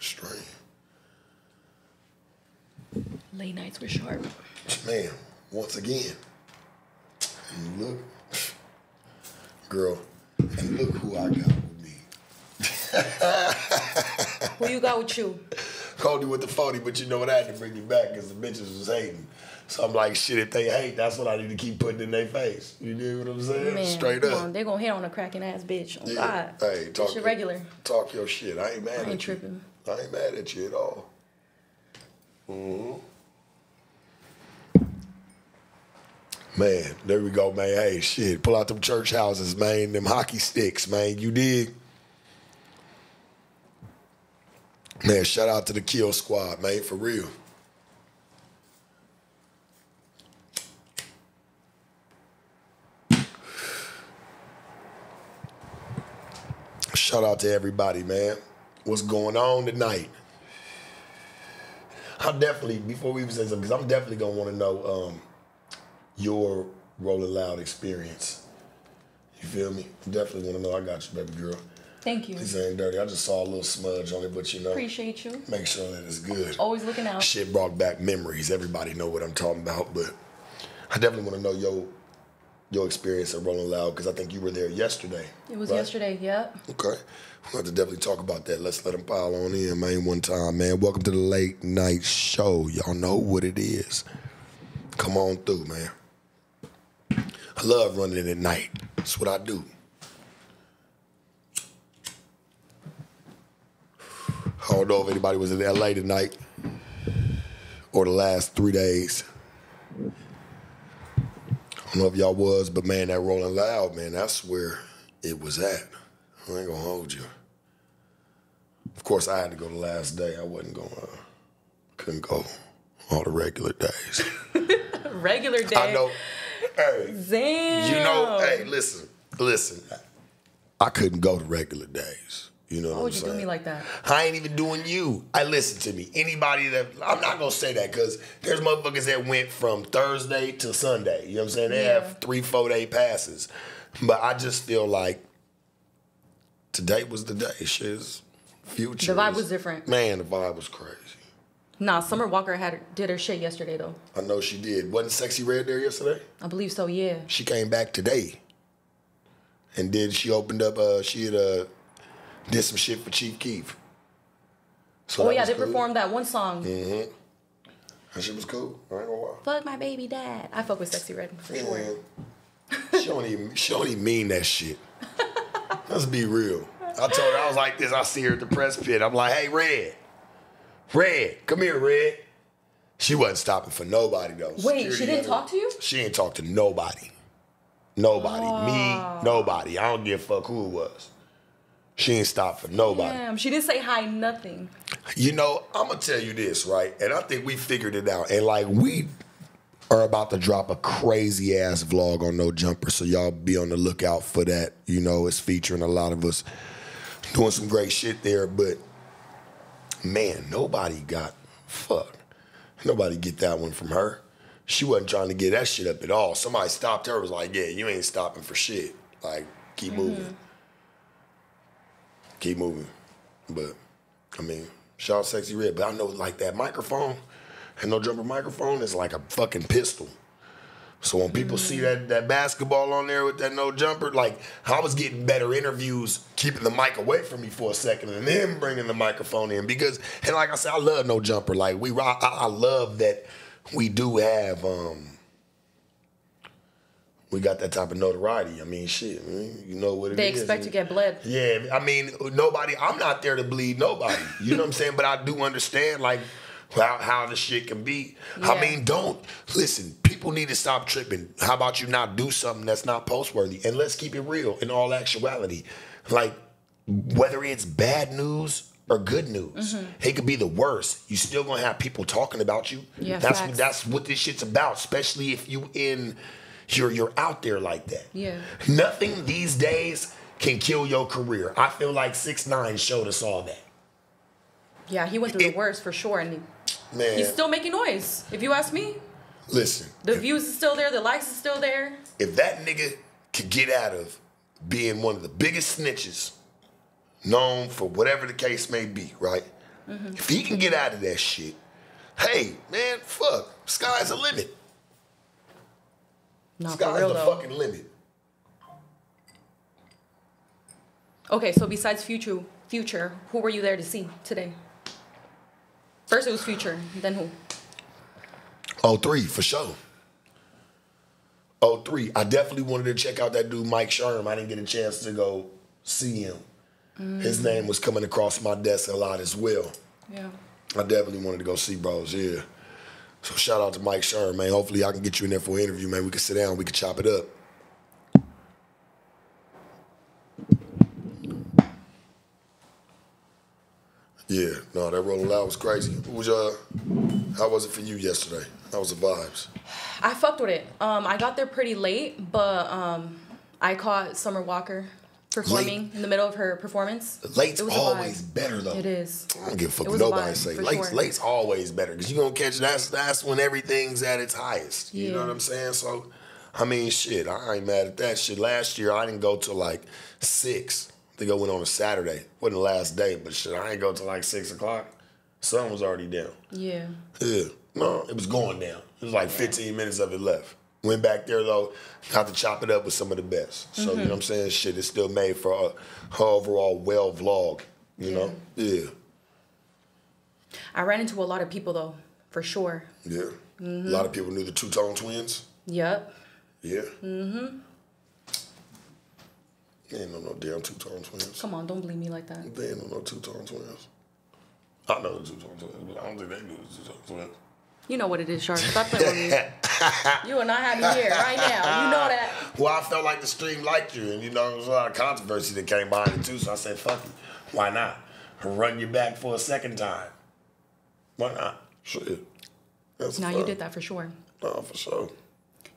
Straight. Late nights with Sharp. Man, once again. And look, girl, and look who I got with me. Who you got with you? Called you with the 40, but you know what? I had to bring you back because the bitches was hating. So I'm like, shit, if they hate, that's what I need to keep putting in their face. You know what I'm saying? Man, Straight up. on, they gonna hit on a cracking ass bitch. Oh God. Hey, talk your regular. Talk your shit. I ain't mad I at ain't you. I ain't mad at you at all. hmm Man, there we go, man. Hey, shit. Pull out them church houses, man. Them hockey sticks, man. You dig? Man, shout out to the Kill Squad, man, for real. Shout out to everybody, man. What's going on tonight? I'm definitely before we even say something, because I'm definitely gonna want to know um, your Rolling Loud experience. You feel me? Definitely want to know. I got you, baby girl. Thank you. This ain't dirty. I just saw a little smudge on it, but you know, Appreciate you. make sure that it's good. Always looking out. Shit brought back memories. Everybody know what I'm talking about, but I definitely want to know your your experience at Rolling Loud because I think you were there yesterday. It was right? yesterday. Yep. Okay. We'll have to definitely talk about that. Let's let them pile on in, man, one time, man. Welcome to the late night show. Y'all know what it is. Come on through, man. I love running at night. That's what I do. I don't know if anybody was in LA tonight or the last three days. I don't know if y'all was, but man, that Rolling Loud, man, that's where it was at. I ain't gonna hold you. Of course, I had to go the last day. I wasn't going. to uh, Couldn't go all the regular days. Regular day. I know. Hey, Damn. you know. Hey, listen, listen. I couldn't go the regular days. You know Why what would you do saying? me like that? I ain't even doing you. I listen to me. Anybody that I'm not gonna say that because there's motherfuckers that went from Thursday to Sunday. You know what I'm saying? They Yeah. have three, four day passes. But I just feel like today was the day. Shit's future. The vibe was different. Man, the vibe was crazy. Nah, Summer Walker had did her shit yesterday though. I know she did. Wasn't Sexyy Red there yesterday? I believe so. Yeah. She came back today. And then she opened up uh she had uh did some shit for Chief Keef. So Oh yeah, they cool. performed that one song. Mm-hmm. That shit was cool. I ain't gonna lie. Fuck my baby dad. I fuck with Sexyy Red for sure. She don't even she don't even mean that shit. Let's be real. I told her I was like this. I see her at the press pit. I'm like, hey, Red, Red, come here, Red. She wasn't stopping for nobody though. Wait, she didn't talk to you? She ain't talk to nobody. Nobody. Ah. Me, nobody. I don't give a fuck who it was. She ain't stop for nobody. Damn, she didn't say hi, nothing. You know, I'm gonna tell you this, right? And I think we figured it out. And like we are about to drop a crazy ass vlog on No Jumper, so y'all be on the lookout for that. You know, it's featuring a lot of us doing some great shit there. But man, nobody got fucked. Nobody get that one from her. She wasn't trying to get that shit up at all. Somebody stopped her. Was like, "Yeah, you ain't stopping for shit. Like, keep mm-hmm. moving, keep moving." But I mean, shout Sexyy Red. But I know like that microphone, and no jumper microphone is like a fucking pistol. So when people see that that basketball on there with that no jumper, like I was getting better interviews keeping the mic away from me for a second and then bringing the microphone in because and like I said, I love no jumper. Like we, I, I love that we do have um we got that type of notoriety. I mean, shit, I mean, you know what it is. They expect to get bled. Yeah, I mean, nobody. I'm not there to bleed nobody. You know what I'm saying? But I do understand like how how the shit can be. I mean, don't listen. People need to stop tripping. How about you not do something that's not post worthy? And let's keep it real. In all actuality, like whether it's bad news. Or good news. Mm-hmm. It could be the worst. You still gonna have people talking about you. Yeah, that's facts. that's what this shit's about. Especially if you in, you're you're out there like that. Yeah. Nothing these days can kill your career. I feel like six nine showed us all that. Yeah, he went through It- the worst for sure, and he- Man, he's still making noise. If you ask me, listen. the views is still there, the likes is still there. If that nigga could get out of being one of the biggest snitches known for whatever the case may be, right? Mm-hmm. If he can get out of that shit, hey, man, fuck. Sky's the limit. Not Sky's the though. fucking limit. Okay, so besides Future, Future, who were you there to see today? First it was Future, then who? Oh three for sure. Oh three. I definitely wanted to check out that dude Mike Sherm. I didn't get a chance to go see him. His mm. name was coming across my desk a lot as well. Yeah. I definitely wanted to go see bros, yeah. So shout out to Mike Sherm, man. Hopefully I can get you in there for an interview, man. We can sit down, we can chop it up. Yeah, no, that Rolling Loud was crazy. What was uh how was it for you yesterday? How was the vibes? I fucked with it. Um, I got there pretty late, but um, I caught Summer Walker performing in the middle of her performance. Late's always better though. It is. I don't give a fuck what nobody say. Late's, sure. late's always better because you're gonna catch that's that's when everything's at its highest. You know what I'm saying? So, I mean, shit, I ain't mad at that shit. Last year I didn't go till like six. I think I went on a Saturday. wasn't the last day, but shit, I ain't go till like six o'clock. Sun was already down. Yeah. Yeah, no, it was going down. It was like 15 minutes of it left. Went back there though, got to chop it up with some of the best. So you know what I'm saying? Shit, it's still made for a, her overall well vlog. You know? Yeah, I ran into a lot of people though, for sure. yeah. A lot of people knew the Two Tone Twins. Yep. Yeah. Mm-hmm. They ain't know no damn Two Tone Twins. Come on, don't believe me like that. They ain't know no Two Tone Twins. I know the Two Tone Twins, but I don't think they knew the Two Tone Twins. You know what it is, Shark. Stop playing with me. You and I have me here right now. You know that. Well, I felt like the stream liked you, and you know there was a lot of controversy that came behind it too. So I said, "Fuck it, why not? Run you back for a second time. Why not? Shit. That's Now fun. you did that for sure. No, for sure.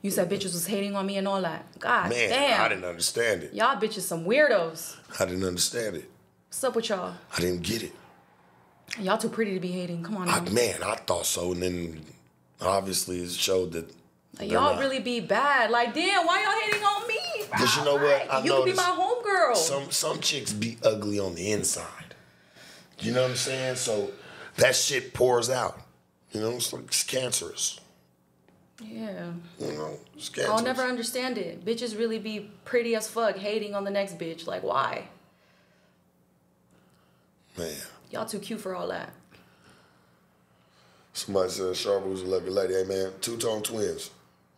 You said bitches was hating on me and all that. God Man, damn. I didn't understand it. Y'all bitches some weirdos. I didn't understand it. What's up with y'all? I didn't get it. Y'all too pretty to be hating. Come on I, man, I thought so, and then obviously it showed that. Y'all really be bad. Like, damn, why y'all hating on me? Because you know what? I you could be my homegirl. Some some chicks be ugly on the inside. You know what I'm saying? So that shit pours out. You know, it's like it's cancerous. yeah. You know, it's cancerous. I'll never understand it. Bitches really be pretty as fuck hating on the next bitch. Like, why? Man, Y'all too cute for all that. Somebody said Sharpa was a lucky lady. Hey man, two tone twins.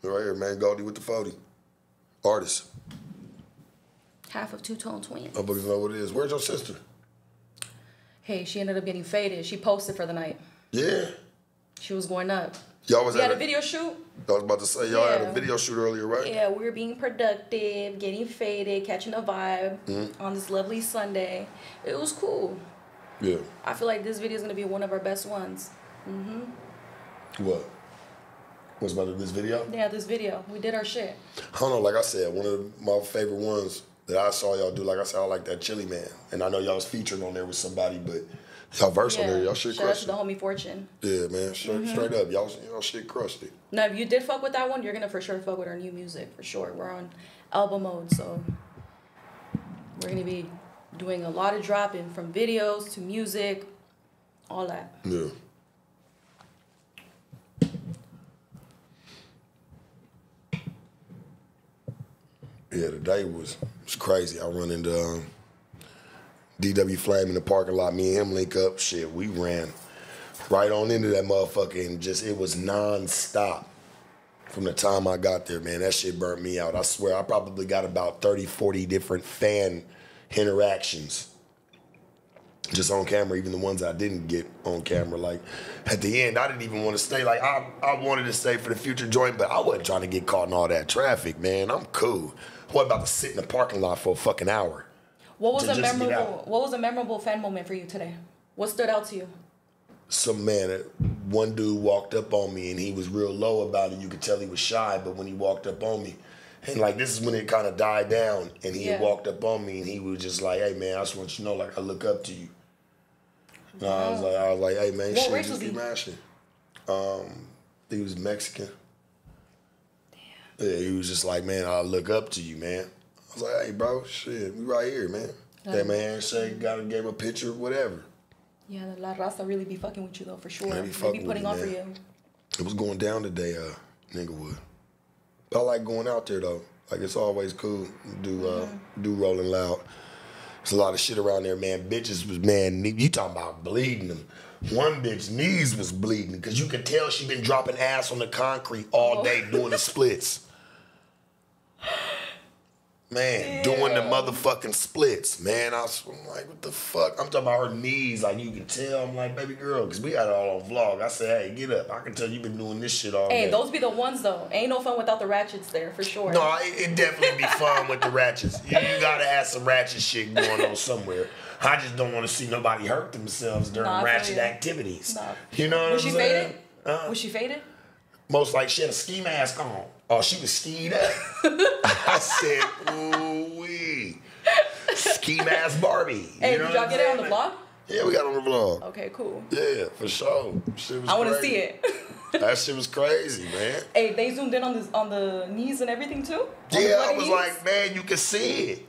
Right here, man. Goldie with the 40. Artist. Half of two tone twins. Motherfuckers know what it is. Where's your sister? Hey, she ended up getting faded. She posted for the night. Yeah. She was going up. Y'all was We at had a video shoot. I was about to say y'all had a video shoot earlier, right? Yeah, we were being productive, getting faded, catching a vibe Mm-hmm. on this lovely Sunday. It was cool. Yeah. I feel like this video is gonna be one of our best ones. Mm-hmm. What? What's about this video? Yeah, this video. We did our shit. I don't know, like I said, one of my favorite ones that I saw y'all do, like I said, I like that Chili Man. And I know y'all was featuring on there with somebody, but y'all verse on there, y'all shit Shout out crushed to the it. homie Fortune. Yeah, man, straight, mm-hmm. straight up. Y'all, y'all shit crushed it. Now, if you did fuck with that one, you're gonna for sure fuck with our new music for sure. We're on album mode, so we're gonna be doing a lot of dropping from videos to music, all that. Yeah. Yeah, today was was crazy. I run into um, DW Flame in the parking lot. Me and him link up. Shit, we ran right on into that motherfucker and just it was non-stop from the time I got there, man. That shit burnt me out. I swear I probably got about 30, 40 different fan interactions just on camera, even the ones I didn't get on camera. Like at the end, I didn't even want to stay. Like I, I wanted to stay for the future joint, but I wasn't trying to get caught in all that traffic, man. I'm cool. What about to sit in the parking lot for a fucking hour? What was a memorable. What was a memorable fan moment for you today? What stood out to you? Some man, uh, one dude walked up on me and he was real low about it. You could tell he was shy, but when he walked up on me, and like this is when it kind of died down, and he Yeah. walked up on me and he was just like, "Hey man, I just want you to know, like I look up to you." And I was like, I was like, "Hey man, What shit, race just was be he? mashing." Um, he was Mexican. Yeah, he was just like, "Man, I look up to you, man." I was like, "Hey, bro, shit, we right here, man." That man, shake, got gave him a picture, whatever. Yeah, the La Raza really be fucking with you though, for sure. They be be, putting on for you. It was going down today, uh, Niggawood. I like going out there though. Like it's always cool. Do uh, do rolling loud. There's a lot of shit around there, man. Bitches was man. You talking about bleeding them? One bitch knees was bleeding because you could tell she been dropping ass on the concrete all day doing the splits. Man, doing the motherfucking splits, man. I was I'm like, what the fuck? I'm talking about her knees, like you can tell. I'm like, baby girl, because we got it all on vlog. I said, hey, get up. I can tell you've been doing this shit all Hey, day. those be the ones though. Ain't no fun without the ratchets there, for sure. No, it, it definitely be fun with the ratchets. You, you gotta have some ratchet shit going on somewhere. I just don't want to see nobody hurt themselves during Nah, ratchet activities. Nah. You know what Was I'm she saying? faded? Uh, Was she faded? most like she had a ski mask on. Oh, she was skied up. I said, ooh wee. Ski mask Barbie. Hey, you know did y'all get it on the vlog? Yeah, we got it on the vlog. Okay, cool. Yeah, for sure. Shit was I want to see it. That shit was crazy, man. hey, they zoomed in on the on the knees and everything too. On Yeah, I was knees? like, man, you can see it.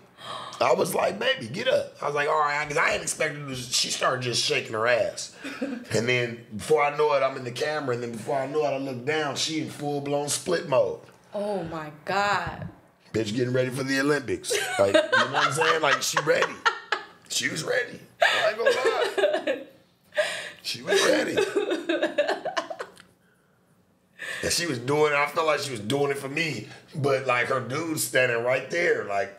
I was like, baby, get up. I was like, all right, because I ain't expected to. She started just shaking her ass. and then before I know it, I'm in the camera. And then before I know it, I look down. She in full blown split mode. oh my god. Bitch getting ready for the Olympics. Like, you know what I'm saying? Like, she ready. She was ready. I ain't gonna lie. She was ready. And she was doing it. I felt like she was doing it for me. But like her dude standing right there, like,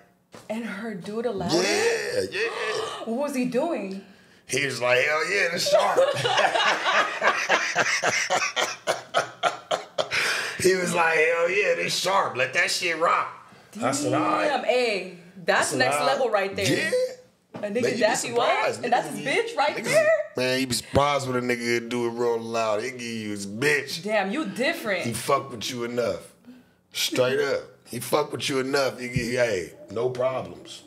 And her dude allowed it? yeah, yeah. What was he doing? He was like, hell yeah, that's sharp. he was like, hell yeah, this sharp. Let that shit rock. I said, all Damn, right. hey, that's next level right there. Yeah. A nigga dappy what? And that's his bitch right niggas- there? Man, you be surprised when a nigga do it real loud. He give you his bitch. Damn, you different. He fuck with you enough. Straight up. He fucked with you enough. You, hey, no problems.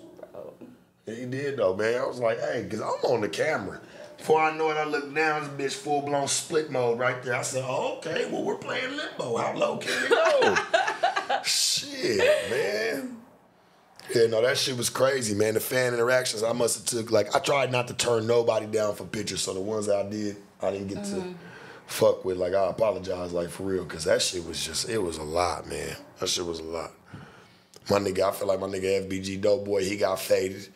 He did though, man. I was like, hey, cause I'm on the camera. Before I know it, I look down, this bitch full blown split mode right there. I said, oh, okay, well we're playing limbo. How low can we go? shit, man. Yeah, no, that shit was crazy, man. The fan interactions, I must have took like I tried not to turn nobody down for pictures, so the ones that I did, I didn't get to mm-hmm. Fuck with. Like I apologize, like for real, cause that shit was just it was a lot, man. That shit was a lot. My nigga, I feel like my nigga FBG Dope Boy, he got faded.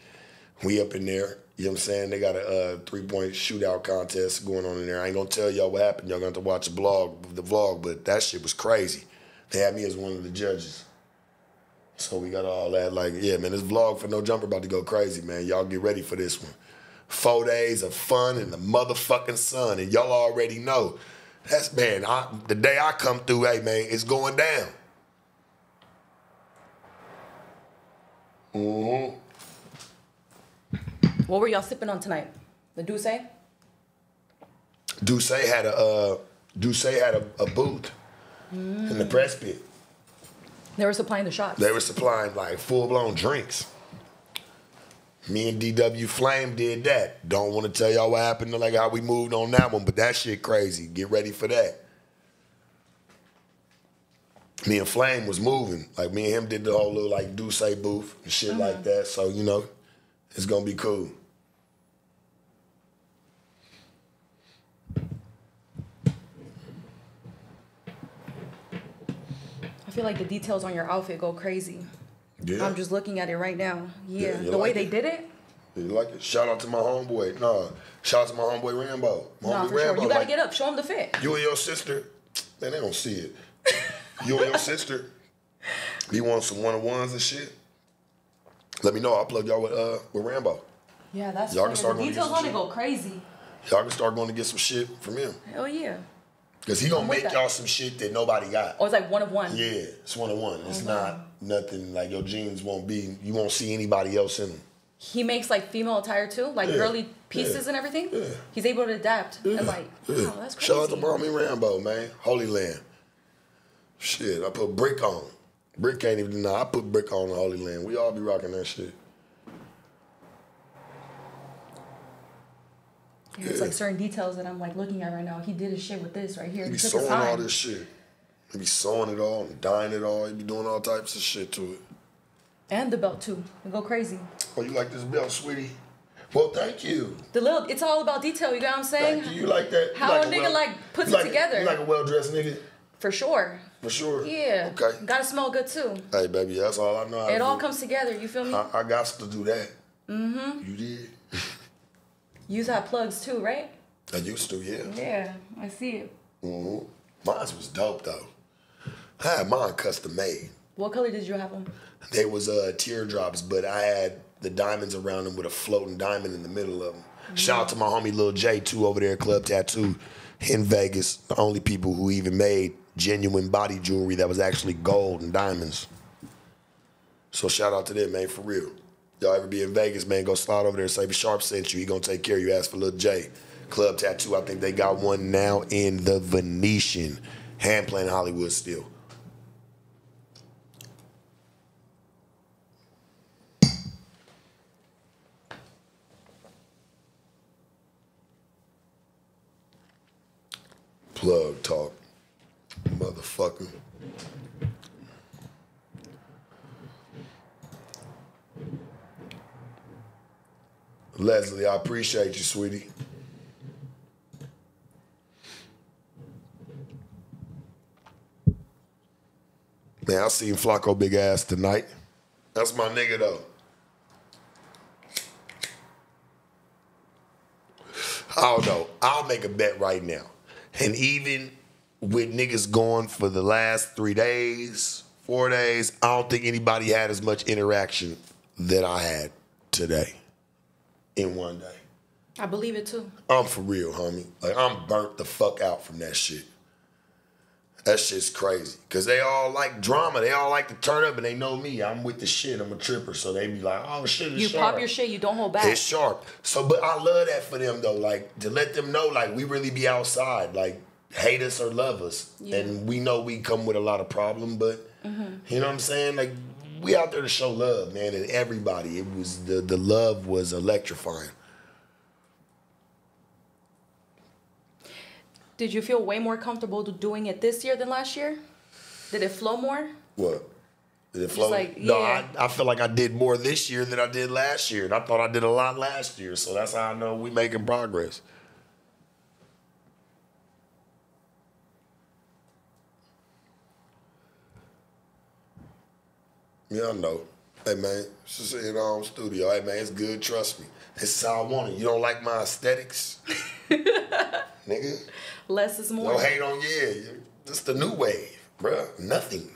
We up in there. You know what I'm saying? They got a uh, three point shootout contest going on in there. I ain't gonna tell y'all what happened. Y'all gonna have to watch the vlog, the vlog, but that shit was crazy. They had me as one of the judges. So we got all that. Like, yeah, man, this vlog for No Jumper about to go crazy, man. Y'all get ready for this one. Four days of fun in the motherfucking sun, and y'all already know. That's man. I, the day I come through, hey man, it's going down. Mm-hmm. What were y'all sipping on tonight? The D'USSÉ? D'USSÉ had a uh, D'USSÉ had a, a booth in the press pit. They were supplying the shots. They were supplying like full blown drinks. Me and DW Flame did that. Don't want to tell y'all what happened, like how we moved on that one, but that shit crazy. Get ready for that. Me and Flame was moving. Like me and him did the whole little like D'USSÉ booth and shit uh-huh. like that. So, you know, it's gonna be cool. I feel like the details on your outfit go crazy. Yeah. I'm just looking at it right now. Yeah, Yeah, you the way like they did it. You like it? Shout out to my homeboy. Nah, shout out to my homeboy Rambo. My Nah, homie for sure. You gotta like, get up. Show them the fit. You and your sister, man, they don't see it. You and your sister, be want some one on ones and shit. Let me know. I'll plug y'all with uh with Rambo. Yeah, that's Y'all can start The going to details some shit. go crazy. Y'all can start going to get some shit from him. Hell yeah. Cause he gonna make y'all some shit that nobody got. Oh, it's like one of one. Yeah, it's one of one. It's Oh, not nothing like your jeans won't be. You won't see anybody else in them. He makes like female attire too, like Yeah, girly pieces yeah, and everything. yeah. He's able to adapt and like, Yeah. wow, that's crazy. Shout out to Mommy Rambo, man. Holy Land. Shit, I put Bricc on. Bricc can't even deny. I put Bricc on the Holy Land. We all be rocking that shit. Yeah, it's like certain details that I'm like looking at right now. He did his shit with this right here. He He be sewing all this shit. He be sewing it all and dyeing it all. He be doing all types of shit to it. And the belt too. It go crazy. Oh, you like this belt, sweetie? Well, thank you. The little, it's all about detail. You know what I'm saying? Thank you. You like that? You How like a nigga, well- like, puts you it like together. You like a well dressed nigga? For sure. For sure. Yeah. Okay. Gotta smell good too. Hey, baby, that's all I know. It all do. comes together. You feel me? I, I got to do that. Mm-hmm. You did. You have plugs too, right? I used to, yeah. Yeah, I see it. Mm-hmm. Mine was dope though. I had mine custom made. What color did you have them? They was uh, teardrops, but I had the diamonds around them with a floating diamond in the middle of them. Shout out to my homie Lil J too over there at Club Tattoo in Vegas. The only people who even made genuine body jewelry that was actually gold and diamonds. So shout out to them, man, for real. Y'all ever be in Vegas, man, go slide over there and say Sharp sent you. He gonna take care of you. Ask for Lil J. Club Tattoo, I think they got one now in the Venetian. Hand playing Hollywood still. Plug talk. Motherfucker. Leslie, I appreciate you, sweetie. Man, I seen Flacco big ass tonight. That's my nigga though. I don't know. I'll make a bet right now. And even with niggas going for the last three days, four days, I don't think anybody had as much interaction that I had today in one day. I believe it too. I'm for real, homie. Like I'm burnt the fuck out from that shit. That shit's crazy. Cause they all like drama. They all like to turn up and they know me. I'm with the shit. I'm a tripper. So they be like, oh shit, it's You sharp. pop your shit, you don't hold back. It's sharp. So but I love that for them though. Like to let them know like we really be outside. Like hate us or love us. Yeah. And we know we come with a lot of problem, but mm-hmm. you know what I'm saying? Like we out there to show love, man, and everybody. It was the the love was electrifying. Did you feel way more comfortable doing it this year than last year? Did it flow more? What? Did it flow? like, no, yeah. I, I feel like I did more this year than I did last year. And I thought I did a lot last year. So that's how I know we making progress. Yeah, I know. Hey man, just in our own studio. Hey man, it's good, trust me. This is how I want it. You don't like my aesthetics? Nigga. Less is more. No hate on yeah. This the new wave, bruh. Nothing.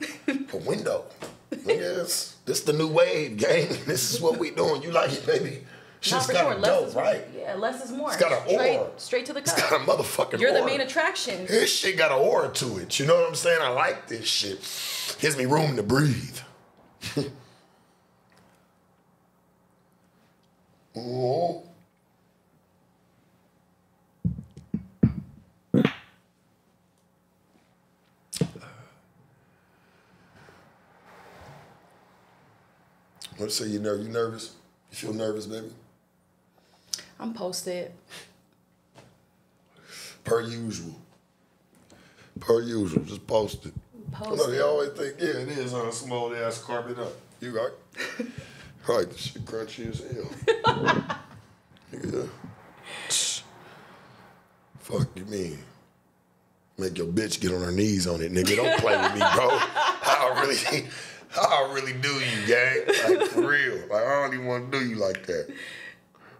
A window. Niggas. This the new wave, gang. This is what we doing. You like it, baby. Not for got sure. Less dope, right? Yeah, less is more. It's got an straight, aura. straight to the It's cup. got a motherfucking You're the main attraction. This shit got an aura to it. You know what I'm saying? I like this shit. Gives me room to breathe. Oh. Let's say you nervous. You nervous? You feel nervous, baby? I'm posted. Per usual. Per usual. Just post it. Post No, they always think, yeah, it is on a small ass carpet up. You right. right, this shit crunchy as hell. Nigga. Fuck you mean? Make your bitch get on her knees on it, nigga. Don't play with me, bro. I really, I really do you, gang. Like for real. Like I don't even want to do you like that.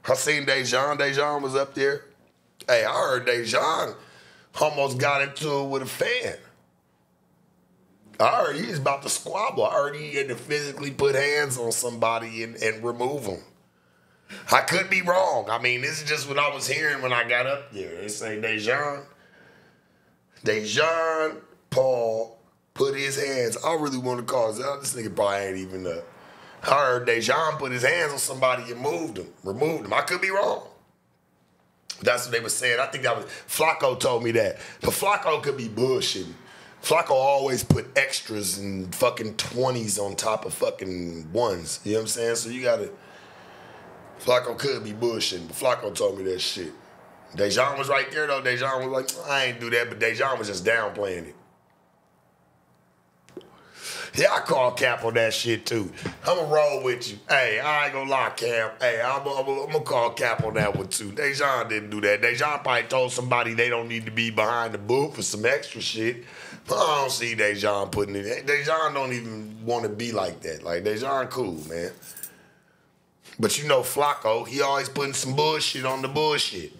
I seen Dejan. Dejan was up there. Hey, I heard Dejan almost got into it with a fan. I heard he about to squabble. I he had to physically put hands on somebody and, and remove them. I could be wrong. I mean, this is just what I was hearing when I got up there. They say Dejan, Dejan Paul put his hands. I really want to call this. This nigga probably ain't even up. I heard Dejan put his hands on somebody and moved him, removed him. I could be wrong. That's what they were saying. I think that was Flacco told me that. But Flacco could be bullshitting. Flacco always put extras and fucking 20s on top of fucking ones. You know what I'm saying? So you gotta. Flacco could be bullshitting, but Flacco told me that shit. Dejan was right there though. Dejan was like, I ain't do that, but Dejan was just downplaying it. Yeah, I call Cap on that shit too. I'ma roll with you. Hey, I ain't gonna lie, Cap. Hey, I'm gonna call Cap on that one too. Dejan didn't do that. Dejan probably told somebody they don't need to be behind the booth for some extra shit. I don't see Dejan putting it. Dejan don't even want to be like that. Like Dejan cool, man. But you know Flacco, he always putting some bullshit on the bullshit.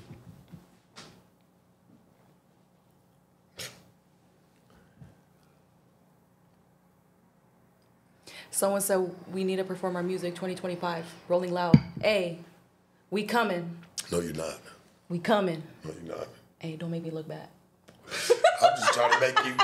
Someone said we need to perform our music 2025. Rolling loud. Hey, we coming. No, you're not. We coming. No, you're not. Hey, don't make me look bad. I'm just trying to make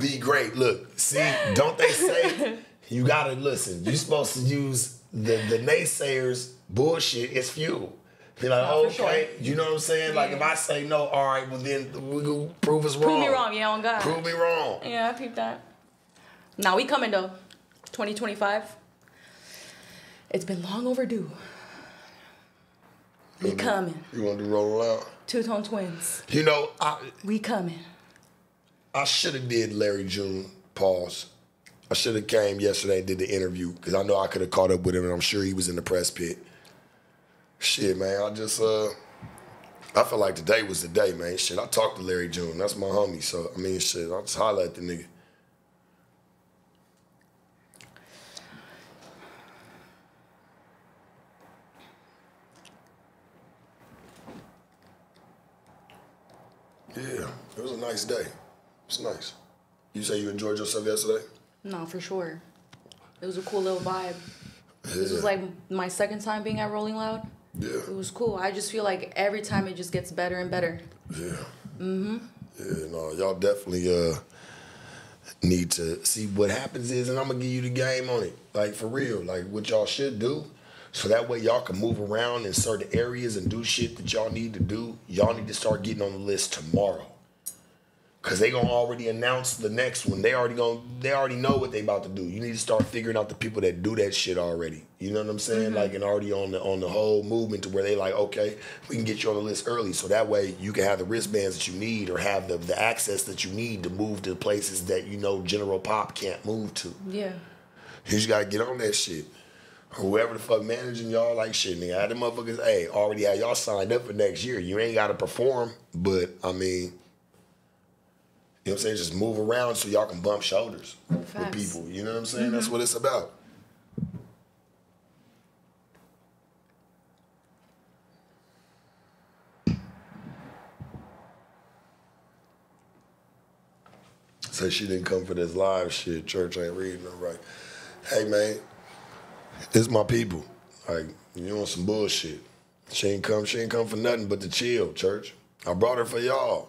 you be great. Look, see, don't they say you gotta listen? You're supposed to use the the naysayers bullshit as fuel. Be like, oh, No, okay, sure. you know what I'm saying? Like if I mm. say no, all right, well then we gonna prove us wrong. Prove me wrong, yeah, on God. Prove me wrong. Yeah, I peeped that. Now we coming though. 2025. It's been long overdue. We coming. You wanna roll out? Two tone twins. You know, I We coming. I should have did Larry June pause. I should have came yesterday and did the interview because I know I could have caught up with him and I'm sure he was in the press pit. Shit, man, I just uh, I feel like today was the day, man. Shit, I talked to Larry June. That's my homie. So I mean, shit, I just holler at the nigga. Yeah, it was a nice day. It's nice. You say you enjoyed yourself yesterday? No, for sure. It was a cool little vibe. This was like my second time being at Rolling Loud. Yeah. It was cool. I just feel like every time it just gets better and better. Yeah. Mm-hmm. Yeah, no, y'all definitely uh need to see what happens is, and I'm gonna give you the game on it, like for real, like what y'all should do, so that way y'all can move around in certain areas and do shit that y'all need to do. Y'all need to start getting on the list tomorrow, cause they gonna already announce the next one. They already gonna, they already know what they about to do. You need to start figuring out the people that do that shit already. You know what I'm saying? Mm-hmm. Like, and already on the on the whole movement to where they like, okay, we can get you on the list early, so that way you can have the wristbands that you need or have the the access that you need to move to places that you know General Pop can't move to. Yeah. You just gotta get on that shit. Whoever the fuck managing y'all like shit, nigga. Had them motherfuckers, hey, already had y'all signed up for next year. You ain't gotta perform, but I mean, you know what I'm saying? Just move around so y'all can bump shoulders with people. You know what I'm saying? Mm-hmm. That's what it's about. Say she didn't come for this live shit. Church ain't reading her right. Hey man, it's my people. Like you want some bullshit. She ain't come. She ain't come for nothing but to chill. Church. I brought her for y'all.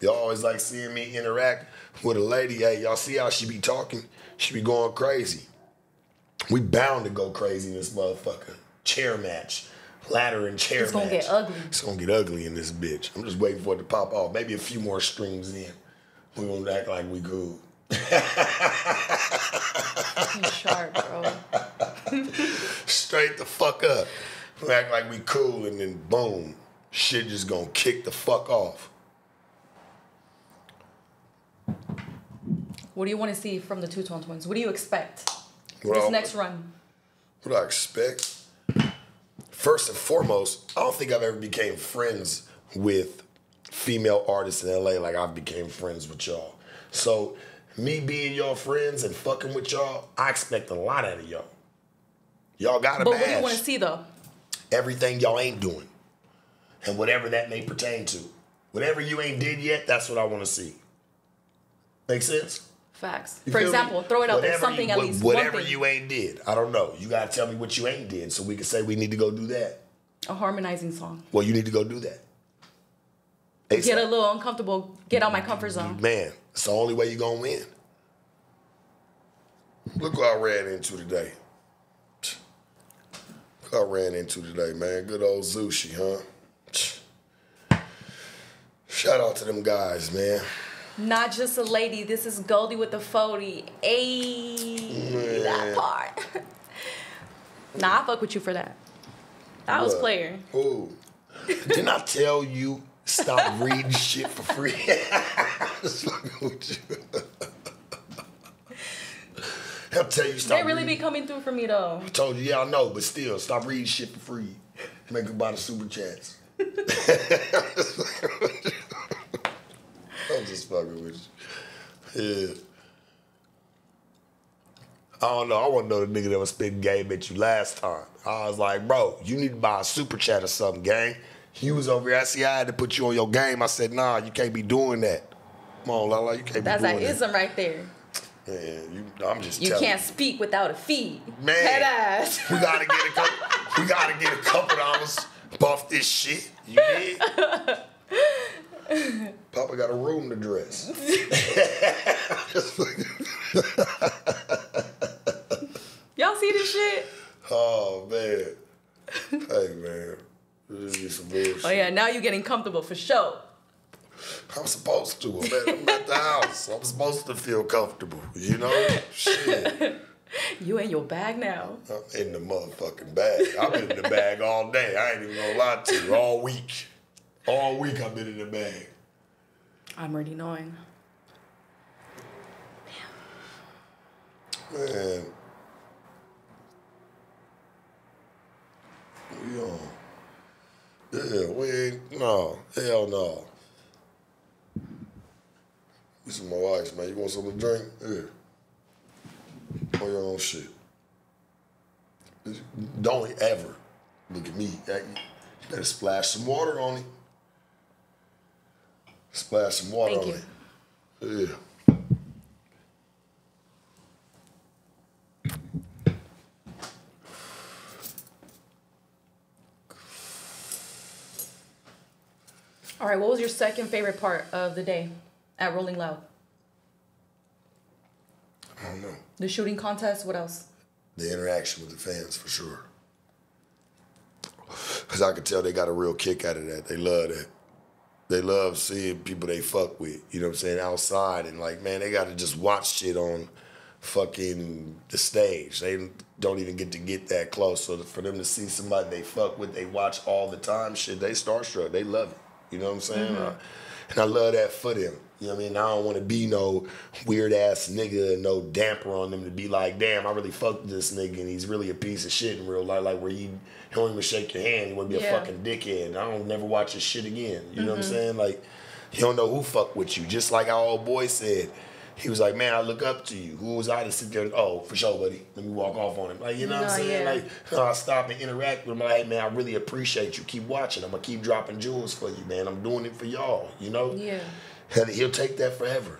Y'all always like seeing me interact with a lady. Hey, y'all see how she be talking? She be going crazy. We bound to go crazy in this motherfucker. Chair match. Ladder and chair match. It's gonna get ugly. It's gonna get ugly in this bitch. I'm just waiting for it to pop off. Maybe a few more streams in. We gonna act like we cool. He's sharp, bro. Straight the fuck up. We act like we cool and then boom. Shit just gonna kick the fuck off. What do you want to see from the Two Tone Twins? What do you expect? What this next run. What do I expect? First and foremost, I don't think I've ever became friends with female artists in LA like I've became friends with y'all. So me being y'all friends and fucking with y'all, I expect a lot out of y'all. Y'all got to But match what do you want to see though? everything y'all ain't doing, and whatever that may pertain to. Whatever you ain't did yet, that's what I want to see. Make sense? Facts. You For feel me? example, throw it out there. Something you- at least. Whatever you ain't did. I don't know. You gotta tell me what you ain't did so we can say we need to go do that. A harmonizing song. Well, you need to go do that. Get a little uncomfortable. Get out my comfort zone. Man, it's the only way you're gonna win. Look what I ran into today. Look what I ran into today, man. Good old Zushi, huh? Shout out to them guys, man. Not just a lady. This is Goldie with the 40. Ayy, that part. nah, I fuck with you for that. That was player. Ooh. Didn't I tell you stop reading shit for free? Just fucking with you. They'll tell you stop. They really reading. be coming through for me though. I told you, yeah, I know, but still, stop reading shit for free. Make them buy the super chats. Fucking with you. Yeah. I don't know. I want to know the nigga that was spitting game at you last time. I was like, bro, you need to buy a super chat or something, gang. He was over here. I see I had to put you on your game. I said, nah, you can't be doing that. Come on, Lala, you can't That's be that doing that. ism right there. Man, you, I'm just You can't speak without a fee. Man. Head ass. We gotta get a couple. we gotta get a couple dollars. Buff this shit. You did. Papa got a room to dress. Y'all see this shit? oh man. Hey man. This is some bullshit. Oh yeah, now you're getting comfortable for sure. I'm supposed to. I'm at, I'm at the house. I'm supposed to feel comfortable. You know? Shit. You in your bag now. I'm in the motherfucking bag. I've been in the bag all day. I ain't even gonna lie to you. All week. All week I've been in the bag. I'm already knowing. Man. We on. Yeah, we ain't. No. Hell no. This is my wife's, man. You want something to drink? Yeah. On your own shit. Don't ever look at me. You better splash some water on it. Splash some water Thank on you. it. Yeah. All right, what was your second favorite part of the day at Rolling Loud? I don't know. The shooting contest. What else? the interaction with the fans for sure. Cause I could tell they got a real kick out of that. They love that. They love seeing people they fuck with. You know what I'm saying? Outside and like, man, they gotta just watch shit on fucking the stage. They don't even get to get that close. So for them to see somebody they fuck with, they watch all the time, shit, they starstruck. They love it. You know what I'm saying? Uh, and I love that for them. You know what I mean? I don't want to be no weird ass nigga and no damper on them to be like, damn, I really fucked this nigga and he's really a piece of shit in real life. Like where you, you don't even shake your hand, you want to be Yeah. a fucking dickhead. I don't never watch his shit again. You know what I'm mm-hmm. saying? Like, you don't know who fuck with you. Just like our old boy said. He was like, man, I look up to you. Who was I to sit there? and, Oh, for sure, buddy. Let me walk off on him. Like, you know what I'm saying? yeah. Like, no, I stop and interact with him. Like, hey, man, I really appreciate you. Keep watching. I'm gonna keep dropping jewels for you, man. I'm doing it for y'all. You know? Yeah. He'll take that forever.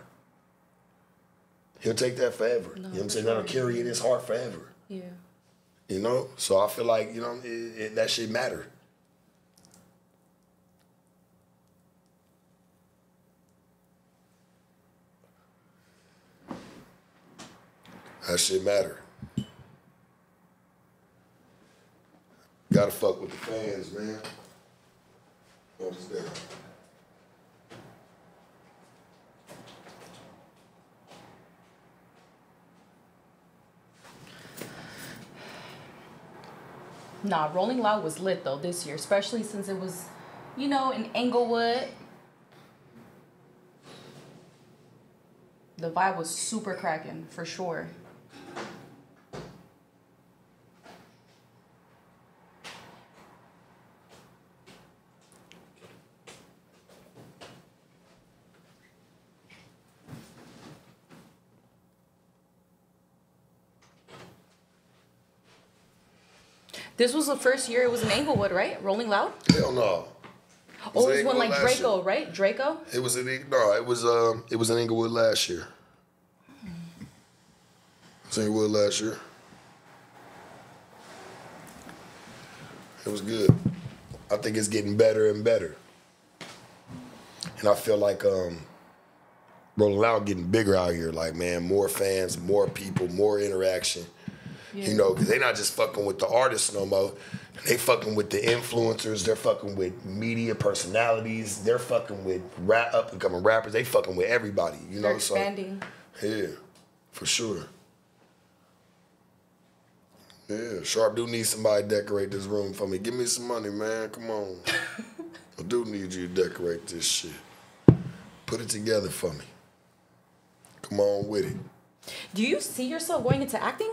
He'll take that forever. you know what I'm saying? That'll carry in his heart forever. Yeah. You know? So I feel like, you know, it, it, that shit matter. That shit matter. Gotta fuck with the fans, man. What is that? Nah, Rolling Loud was lit though this year, especially since it was, you know, in Inglewood. The vibe was super cracking for sure. This was the first year it was in Inglewood, right? Rolling Loud? Hell no. Oh, it was one like Draco, year. right? Draco? It was in no, it was um it was in Inglewood last year. It was in Inglewood last year. It was good. I think it's getting better and better. And I feel like um Rolling Loud getting bigger out here. Like, man, more fans, more people, more interaction. You know, because they're not just fucking with the artists no more. They fucking with the influencers. They're fucking with media personalities. They're fucking with rap up and coming rappers. They fucking with everybody. You know, so yeah, for sure. Yeah, Sharp do need somebody to decorate this room for me. Give me some money, man. Come on. I do need you to decorate this shit. Put it together for me. Come on with it. Do you see yourself going into acting?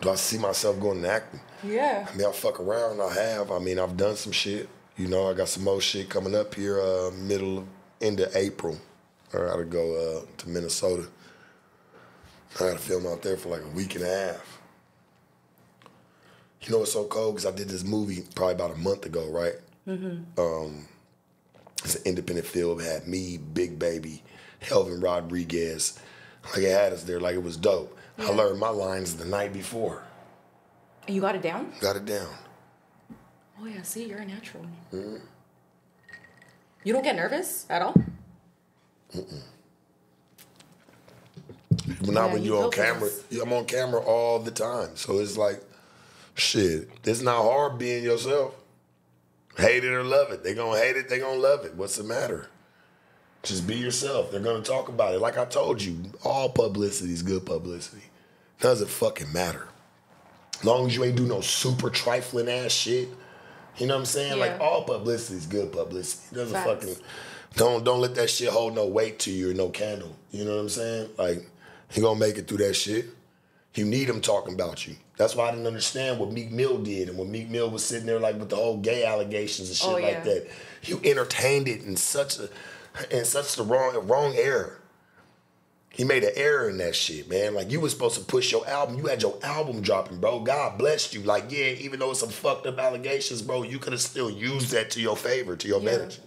Do I see myself going to acting? Yeah. I mean, I fuck around. I have. I mean, I've done some shit. You know, I got some more shit coming up here, uh, middle, end of April. I gotta go uh, to Minnesota. I gotta film out there for like a week and a half. You know what's so cold? Because I did this movie probably about a month ago, right? Mm-hmm. Um, it's an independent film. It had me, Big Baby, Helvin Rodriguez. Like it had us there, like it was dope. I learned my lines the night before. And you got it down? Got it down. Oh yeah, see, you're a natural. Mm-hmm. You don't get nervous at all? But now Yeah, when you you're on camera, this. I'm on camera all the time. So it's like, shit, it's not hard being yourself. Hate it or love it. They're gonna hate it, they're gonna love it. What's the matter? Just be yourself. They're gonna talk about it. Like I told you, all publicity is good publicity. Doesn't fucking matter. As long as you ain't do no super trifling ass shit. You know what I'm saying? Like all publicity is good publicity. It doesn't Facts. fucking don't don't let that shit hold no weight to you or no candle. You know what I'm saying? Like he gonna make it through that shit. You need him talking about you. That's why I didn't understand what Meek Mill did and when Meek Mill was sitting there like with the whole gay allegations and shit Oh, like that. You entertained it in such a in such the wrong wrong error. He made an error in that shit, man. Like you was supposed to push your album. You had your album dropping, bro. God blessed you. Like, yeah, even though it's some fucked up allegations, bro, you could have still used that to your favor, to your Yeah. advantage.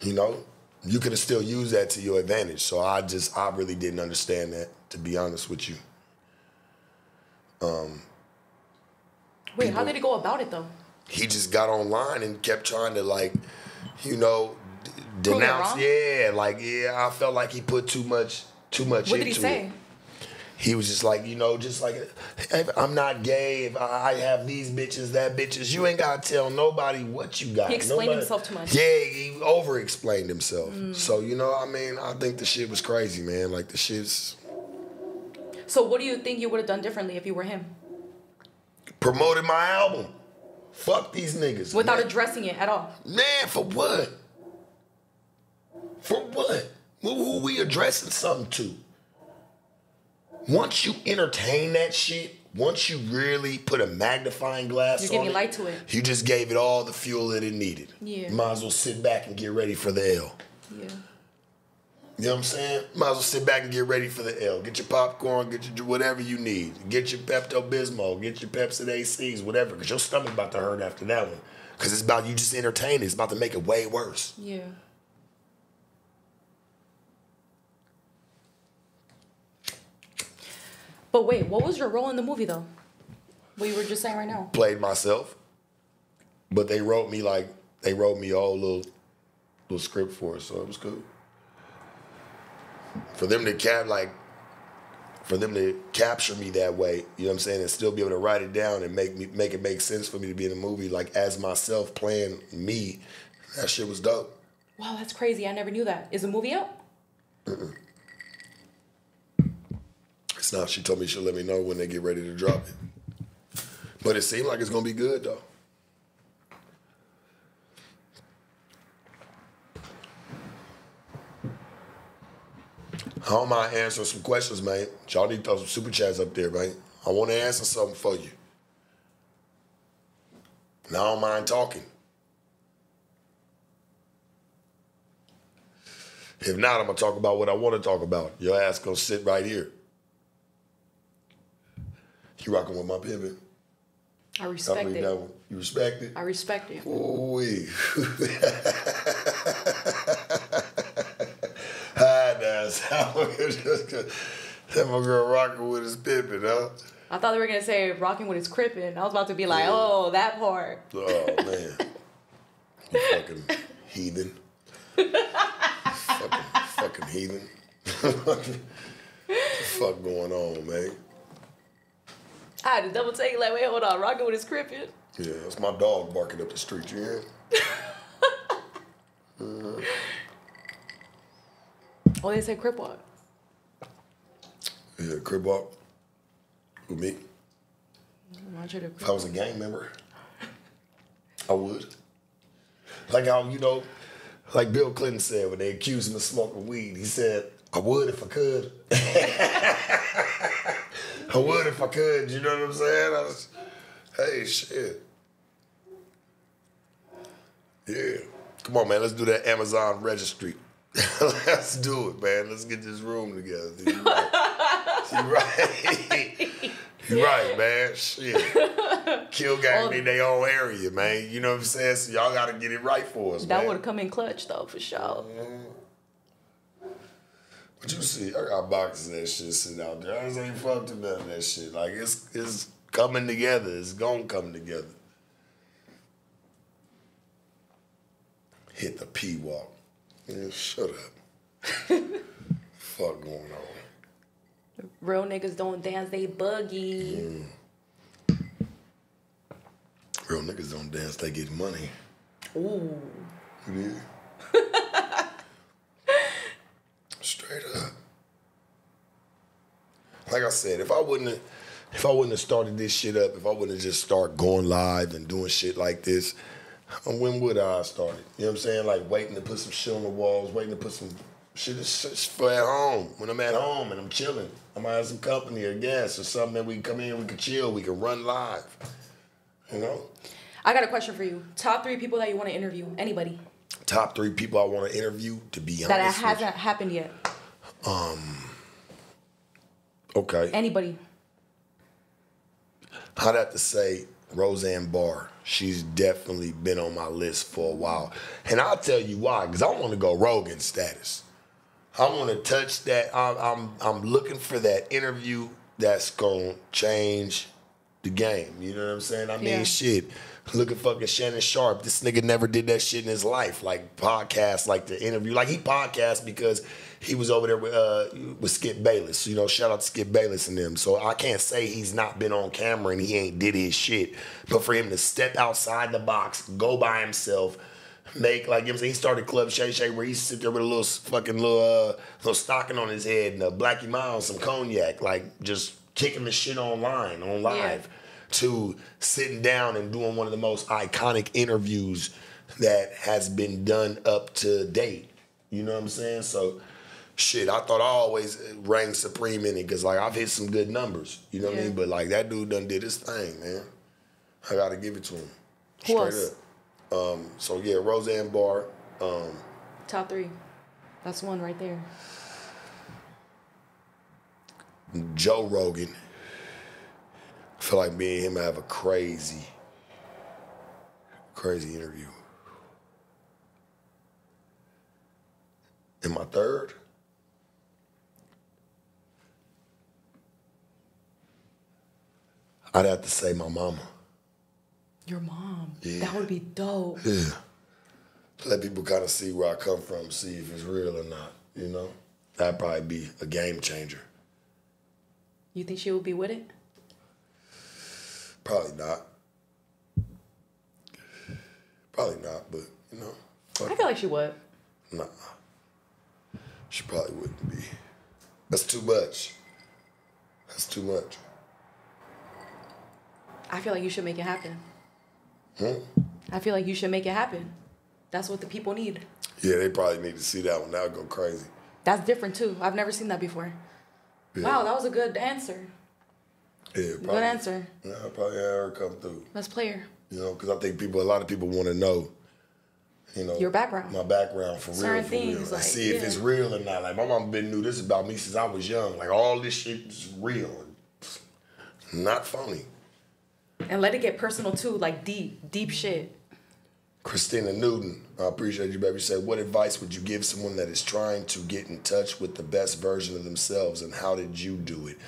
You know? You could have still used that to your advantage. So I just I really didn't understand that, to be honest with you. Um, Wait, how did he go about it though? he just got online and kept trying to like, you know, d- Prove it denounce. Yeah, like yeah, I felt like he put too much, too much What into did he say? it. He was just like, you know, just like, I'm not gay. If I have these bitches, that bitches. You ain't gotta tell nobody what you got. He explained Nobody- himself too much. Yeah, he over explained himself. Mm. So you know, I mean, I think the shit was crazy, man. Like the shit's So what do you think you would have done differently if you were him? promoted my album. Fuck these niggas. Without man. addressing it at all. Man, for what? For what? Who, we addressing something to? Once you entertain that shit, once you really put a magnifying glass You're on it, light to it. you just gave it all the fuel that it needed. Yeah. Might as well sit back and get ready for the L. Yeah. You know what I'm saying? Might as well sit back and get ready for the L. Get your popcorn, get your whatever you need. Get your Pepto Bismol, get your Pepcid ACs, whatever, because your stomach about to hurt after that one. Because it's about you just entertaining. It's about to make it way worse. Yeah. But wait, what was your role in the movie though? What you were just saying right now. Played myself, but they wrote me like they wrote me a whole little little script for it, so it was cool. For them to cap like for them to capture me that way, you know what I'm saying, and still be able to write it down and make me make it make sense for me to be in a movie like as myself playing me, that shit was dope. Wow, that's crazy. I never knew that. Is the movie out? Not. She told me she'll let me know when they get ready to drop it. But it seemed like it's gonna be good though. I don't mind answering some questions, man. Y'all need to throw some super chats up there, man. I want to answer something for you. And I don't mind talking. If not, I'm gonna talk about what I want to talk about. Your ass gonna sit right here. You rocking with my pivot? I I respect read it. that one. You respect it? I respect it. Ooh-wee. Hi, that's that my girl rocking with his pippin, huh? I thought they were gonna say rocking with his crippin'. I was about to be like, oh, that part. Oh man, you fucking heathen, fucking, fucking heathen. what the fuck going on, man? I had to double take like, wait, hold on, rocking with his crippin'. Yeah, that's my dog barking up the street. You hear? Oh, they said crip walk. Yeah, crib walk with me. I'm not sure the If I was a gang member, I would. Like how you know, like Bill Clinton said when they accused him of smoking weed, he said, I would if I could. I would if I could, you know what I'm saying? Was, hey, shit. Yeah. Come on, man, let's do that Amazon registry. let's do it, man. Let's get this room together. You're right. You're right. You're right, man. Shit. Kill gang in their own area, man. You know what I'm saying? So y'all gotta get it right for us, That man. would have come in clutch though, for sure. Mm-hmm. But you see, I got boxes of that shit sitting out there. I just ain't fucked with none of that shit. Like it's it's coming together. It's gonna come together. Hit the P walk. Man, shut up. Fuck going on. Real niggas don't dance, they buggy. Real niggas don't dance, they get money. Ooh. Yeah. Straight up. Like I said, if I wouldn't have, if I wouldn't have started this shit up, if I wouldn't have just start going live and doing shit like this, um, when would I have started? You know what I'm saying? Like waiting to put some shit on the walls, waiting to put some shit for at home. When I'm at home and I'm chilling, I might have some company or guests or something that we can come in, we can chill, we can run live. You know? I got a question for you. Top three people that you want to interview. Anybody. Top three people I want to interview, to be honest. That hasn't happened yet. Um, okay. Anybody. I'd have to say Roseanne Barr. She's definitely been on my list for a while. And I'll tell you why, because I want to go Rogan status. I want to touch that. I'm, I'm, I'm looking for that interview that's going to change the game. You know what I'm saying? I mean, Yeah. shit. Look at fucking Shannon Sharpe. This nigga never did that shit in his life. Like podcast, like the interview. Like he podcast because he was over there with uh with Skip Bayless. You know, shout out to Skip Bayless and them. So I can't say he's not been on camera and he ain't did his shit. But for him to step outside the box, go by himself, make like you know what I'm saying, he started Club Shay Shay where he sit there with a little fucking little uh little stocking on his head and a Blackie Miles, some cognac, like just kicking the shit online, on live to sitting down and doing one of the most iconic interviews that has been done up to date. You know what I'm saying? So, shit, I thought I always rang supreme in it because like I've hit some good numbers. You know what I mean? But like that dude done did his thing, man. I gotta give it to him. Who else? up. Um, so yeah, Roseanne Barr. Um, Top three. That's one right there. Joe Rogan. I feel like me and him have a crazy, crazy interview. And my third, I'd have to say my mama. Your mom. Yeah. That would be dope. Yeah. Let people kind of see where I come from, see if it's real or not. You know, that'd probably be a game changer. You think she would be with it? Probably not. Probably not, but you know, I feel like she would. Nah. She probably wouldn't be. That's too much. That's too much. I feel like you should make it happen. Hmm? I feel like you should make it happen. That's what the people need. Yeah, they probably need to see that one. That would go crazy. That's different too. I've never seen that before. Yeah. Wow, that was a good answer. Yeah, probably. Good answer. Yeah, I probably had her come through. Let's play her. You know, because I think people, a lot of people want to know, you know, Your background. my background for real, for things, real, and like, see if yeah. it's real or not. Like my mom been knew this about me since I was young. Like all this shit is real, not phony. And let it get personal too, like deep, deep shit. Christina Newton, I appreciate you, baby. Said, what advice would you give someone that is trying to get in touch with the best version of themselves, and how did you do it?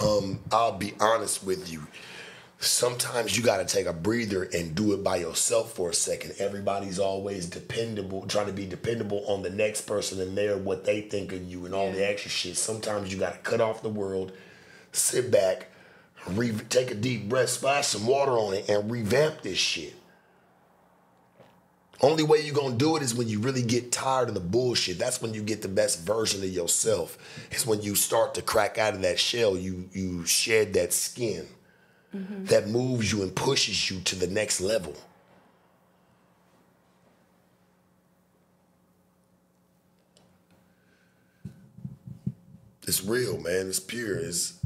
Um, I'll be honest with you. Sometimes you got to take a breather and do it by yourself for a second. Everybody's always dependable, trying to be dependable on the next person and their what they think of you and all the Yeah. extra shit. Sometimes you got to cut off the world, sit back, Re- take a deep breath, splash some water on it, and revamp this shit. Only way you're gonna do it is when you really get tired of the bullshit. That's when you get the best version of yourself. It's when you start to crack out of that shell. You you shed that skin mm-hmm. that moves you and pushes you to the next level. It's real, man. It's pure. It's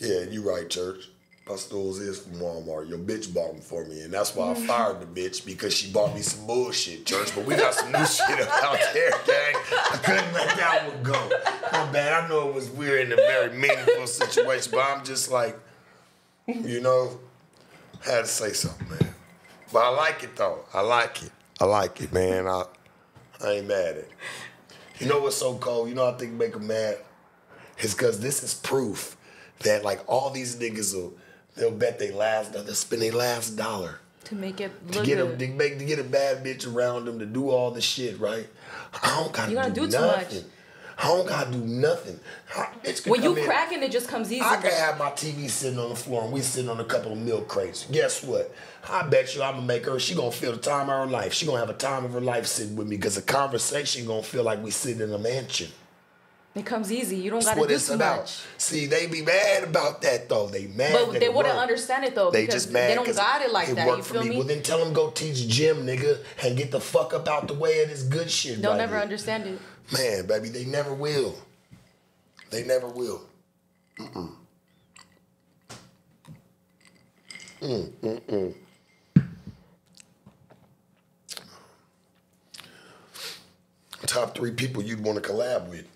Yeah, you right, church. My stools is from Walmart. Your bitch bought them for me, and that's why I mm. fired the bitch because she bought me some bullshit, church. But we got some new shit out there, gang. I couldn't let that one go. My bad. I know it was weird in a very meaningful situation, but I'm just like, you know, had to say something, man. But I like it though. I like it. I like it, man. I I ain't mad at it. You know what's so cold? You know I think make them mad? It's because this is proof that like all these niggas will they'll bet they last they'll spend their last dollar To make it to get a good. to make to get a bad bitch around them to do all the shit, right? I don't gotta You gotta do, do too much. nothing. I don't gotta do nothing. I, when you in- cracking, it just comes easy. I can have my TV sitting on the floor and we sitting on a couple of milk crates. Guess what? I bet you I'm gonna make her. She gonna feel the time of her life. She gonna have a time of her life sitting with me because the conversation gonna feel like we sitting in a mansion. It comes easy. You don't That's gotta what do it's too about. much. See, they be mad about that though. They mad. But they wouldn't understand it though They just mad. they don't got it like that. worked You for feel me? Well, then tell them go teach gym, nigga, and get the fuck up out the way of this good shit. They'll right never here. understand it. Man, baby, they never will. They never will. Mm-mm. Mm, mm, mm. Top three people you'd want to collab with.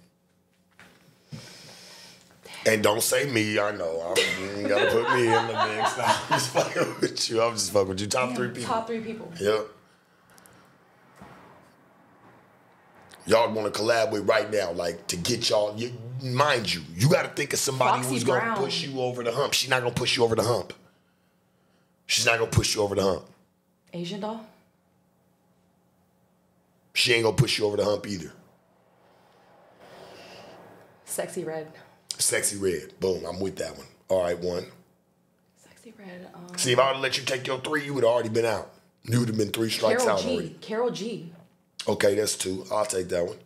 And don't say me, I know. I'm, you gotta put me in the mix. I'm just fucking with you. I'm just fucking with you. Top three people. Top three people. Yep. Y'all want to collab with right now, like to get y'all. You, mind you, you got to think of somebody Foxy who's gonna push you over the hump. She's not gonna push you over the hump. She's not gonna push you over the hump. Asian doll. She ain't gonna push you over the hump either. Sexyy Red. Sexyy Red. Boom. I'm with that one. All right, one. Sexyy Red. Um, See, if I would have let you take your three, you would have already been out. You would have been three strikes Carol out G. already. Karol G. Okay, that's two. I'll take that one.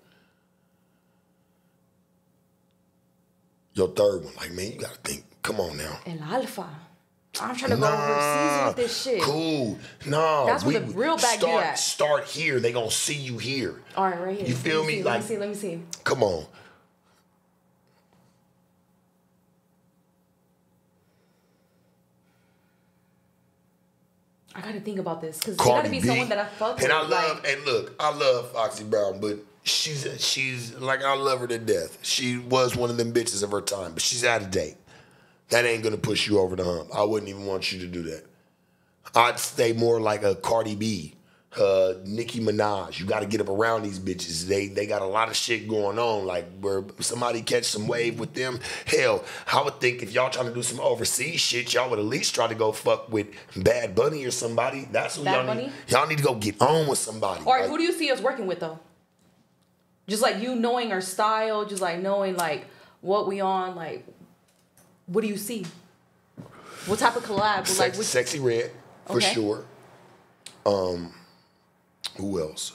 Your third one, like man, you gotta think. Come on now. El Alfa. I'm trying to go overseas with this shit. Cool. No. That's where the real be start, at. Start here. They gonna see you here. All right, right here. You feel Let me? Like- let me see. Let me see. Come on. I gotta think about this because it gotta be B. someone that I fuck with. And I love, like, and look, I love Foxy Brown, but she's she's like I love her to death. She was one of them bitches of her time, but she's out of date. That ain't gonna push you over the hump. I wouldn't even want you to do that. I'd stay more like a Cardi B, uh, Nicki Minaj. You got to get up around these bitches. They they got a lot of shit going on. Like where somebody catch some wave with them. Hell, I would think if y'all trying to do some overseas shit, y'all would at least try to go fuck with Bad Bunny or somebody. That's who y'all need. Y'all need to go get on with somebody. all right, Like, who do you see us working with though? Just like you knowing our style, just like knowing like what we on, like what do you see? What type of collab? Sex, like Sexyy Red for Okay. sure. Um, who else?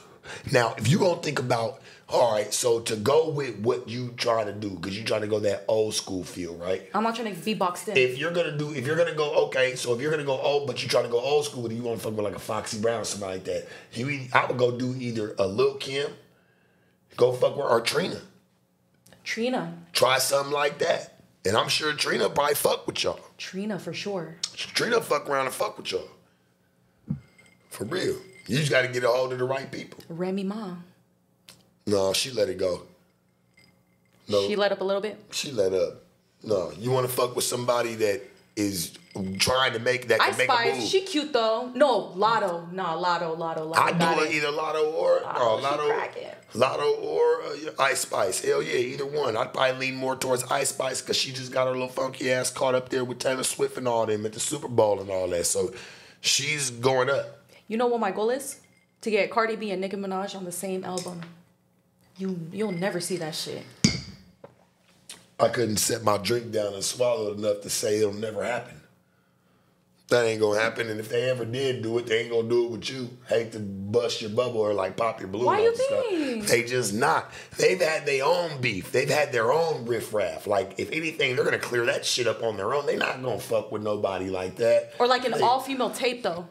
Now, if you gonna think about, all right, so to go with what you trying to do, because you trying to go that old school feel, right? I'm not trying to be boxed in. If you're gonna do, if you're gonna go, okay, so if you're gonna go old, but you trying to go old school, you want to fuck with like a Foxy Brown or something like that. You, I would go do either a Lil Kim, go fuck with or Trina. Trina, Try something like that, and I'm sure Trina probably fuck with y'all. Trina for sure. Trina fuck around and fuck with y'all. For real. You just gotta get a hold of the right people. Remy Ma. No, she let it go. No, She let up a little bit. she let up. No, you wanna fuck with somebody that is trying to make that can Ice make a Spice, move. she cute though. No, Latto. Nah, Latto, Latto, Latto. I got do it. it either Latto or Oh, no, Latto. Latto or uh, Ice Spice. Hell yeah, either one. I'd probably lean more towards Ice Spice because she just got her little funky ass caught up there with Taylor Swift and all them at the Super Bowl and all that. So she's going up. You know what my goal is? To get Cardi B and Nicki Minaj on the same album. You you'll never see that shit. I couldn't set my drink down and swallow it enough to say it'll never happen. That ain't gonna happen, and if they ever did do it, they ain't gonna do it with you. Hate to bust your bubble or like pop your balloon. Why you think? They just not. They've had their own beef. They've had their own riffraff. Like if anything, they're gonna clear that shit up on their own. They not gonna fuck with nobody like that. Or like an They- all female tape though.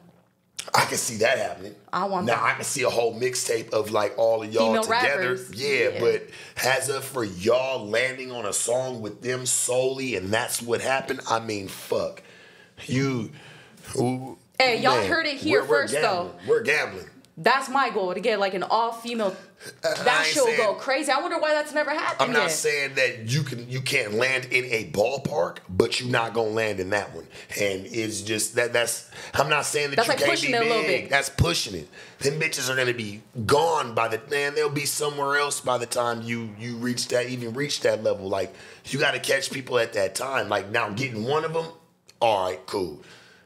I can see that happening. I want now. that. I can see a whole mixtape of like all of y'all Female together. Yeah, Yeah. but as of for y'all landing on a song with them solely, and that's what happened. I mean, fuck you. who- Hey, y'all heard it here we're- we're first, though. We're gambling. That's my goal to get like an all female. That shit will go crazy. I wonder why that's never happened I'm not yet. saying that you can you can't land in a ballpark, but you're not gonna land in that one. And it's just that that's I'm not saying that That's you like can't pushing be it a little big. bit. That's pushing it. Them bitches are gonna be gone by the man. They'll be somewhere else by the time you you reach that even reach that level. Like you got to catch people at that time. Like now getting one of them, all right, cool.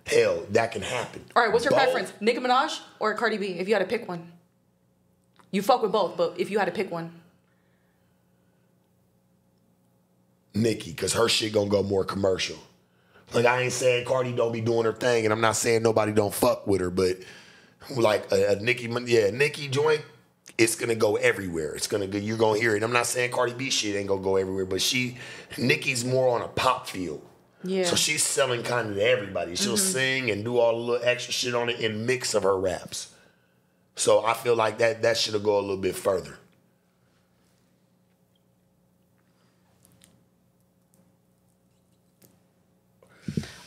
Hell, that can happen. All right, what's your Both- preference, Nicki Minaj or Cardi B? If you had to pick one, you fuck with both, but if you had to pick one, Nicki, because her shit gonna go more commercial. Like I ain't saying Cardi don't be doing her thing, and I'm not saying nobody don't fuck with her, but like a, a Nicki, yeah, Nicki joint, it's gonna go everywhere. It's gonna go, you're gonna hear it. I'm not saying Cardi B shit ain't gonna go everywhere, but she, Nicki's more on a pop field. Yeah. So she's selling kind of to everybody. She'll mm-hmm. sing and do all the little extra shit on it in mix of her raps. So I feel like that that should have go a little bit further.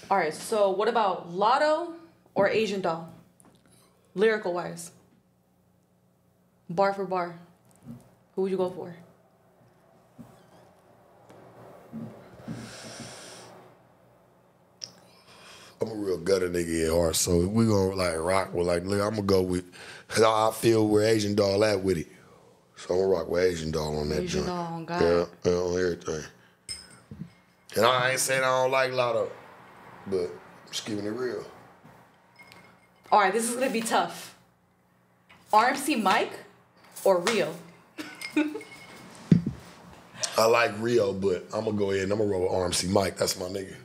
all right. So what about Latto or Asian Doll? Lyrical wise, bar for bar, who would you go for? I'm a real gutter nigga at heart, so we gonna like rock with like look, I'm gonna go with cause I I feel where Asian doll at with it. So I'm gonna rock with Asian doll on that Asian joint. Doll on God. Yeah, yeah, on everything. And I ain't saying I don't like Latto, but I'm just keeping it real. All right, this is gonna be tough. RMC Mike or Rio? I like Rio, but I'm gonna go ahead and I'm gonna roll with RMC Mike. That's my nigga.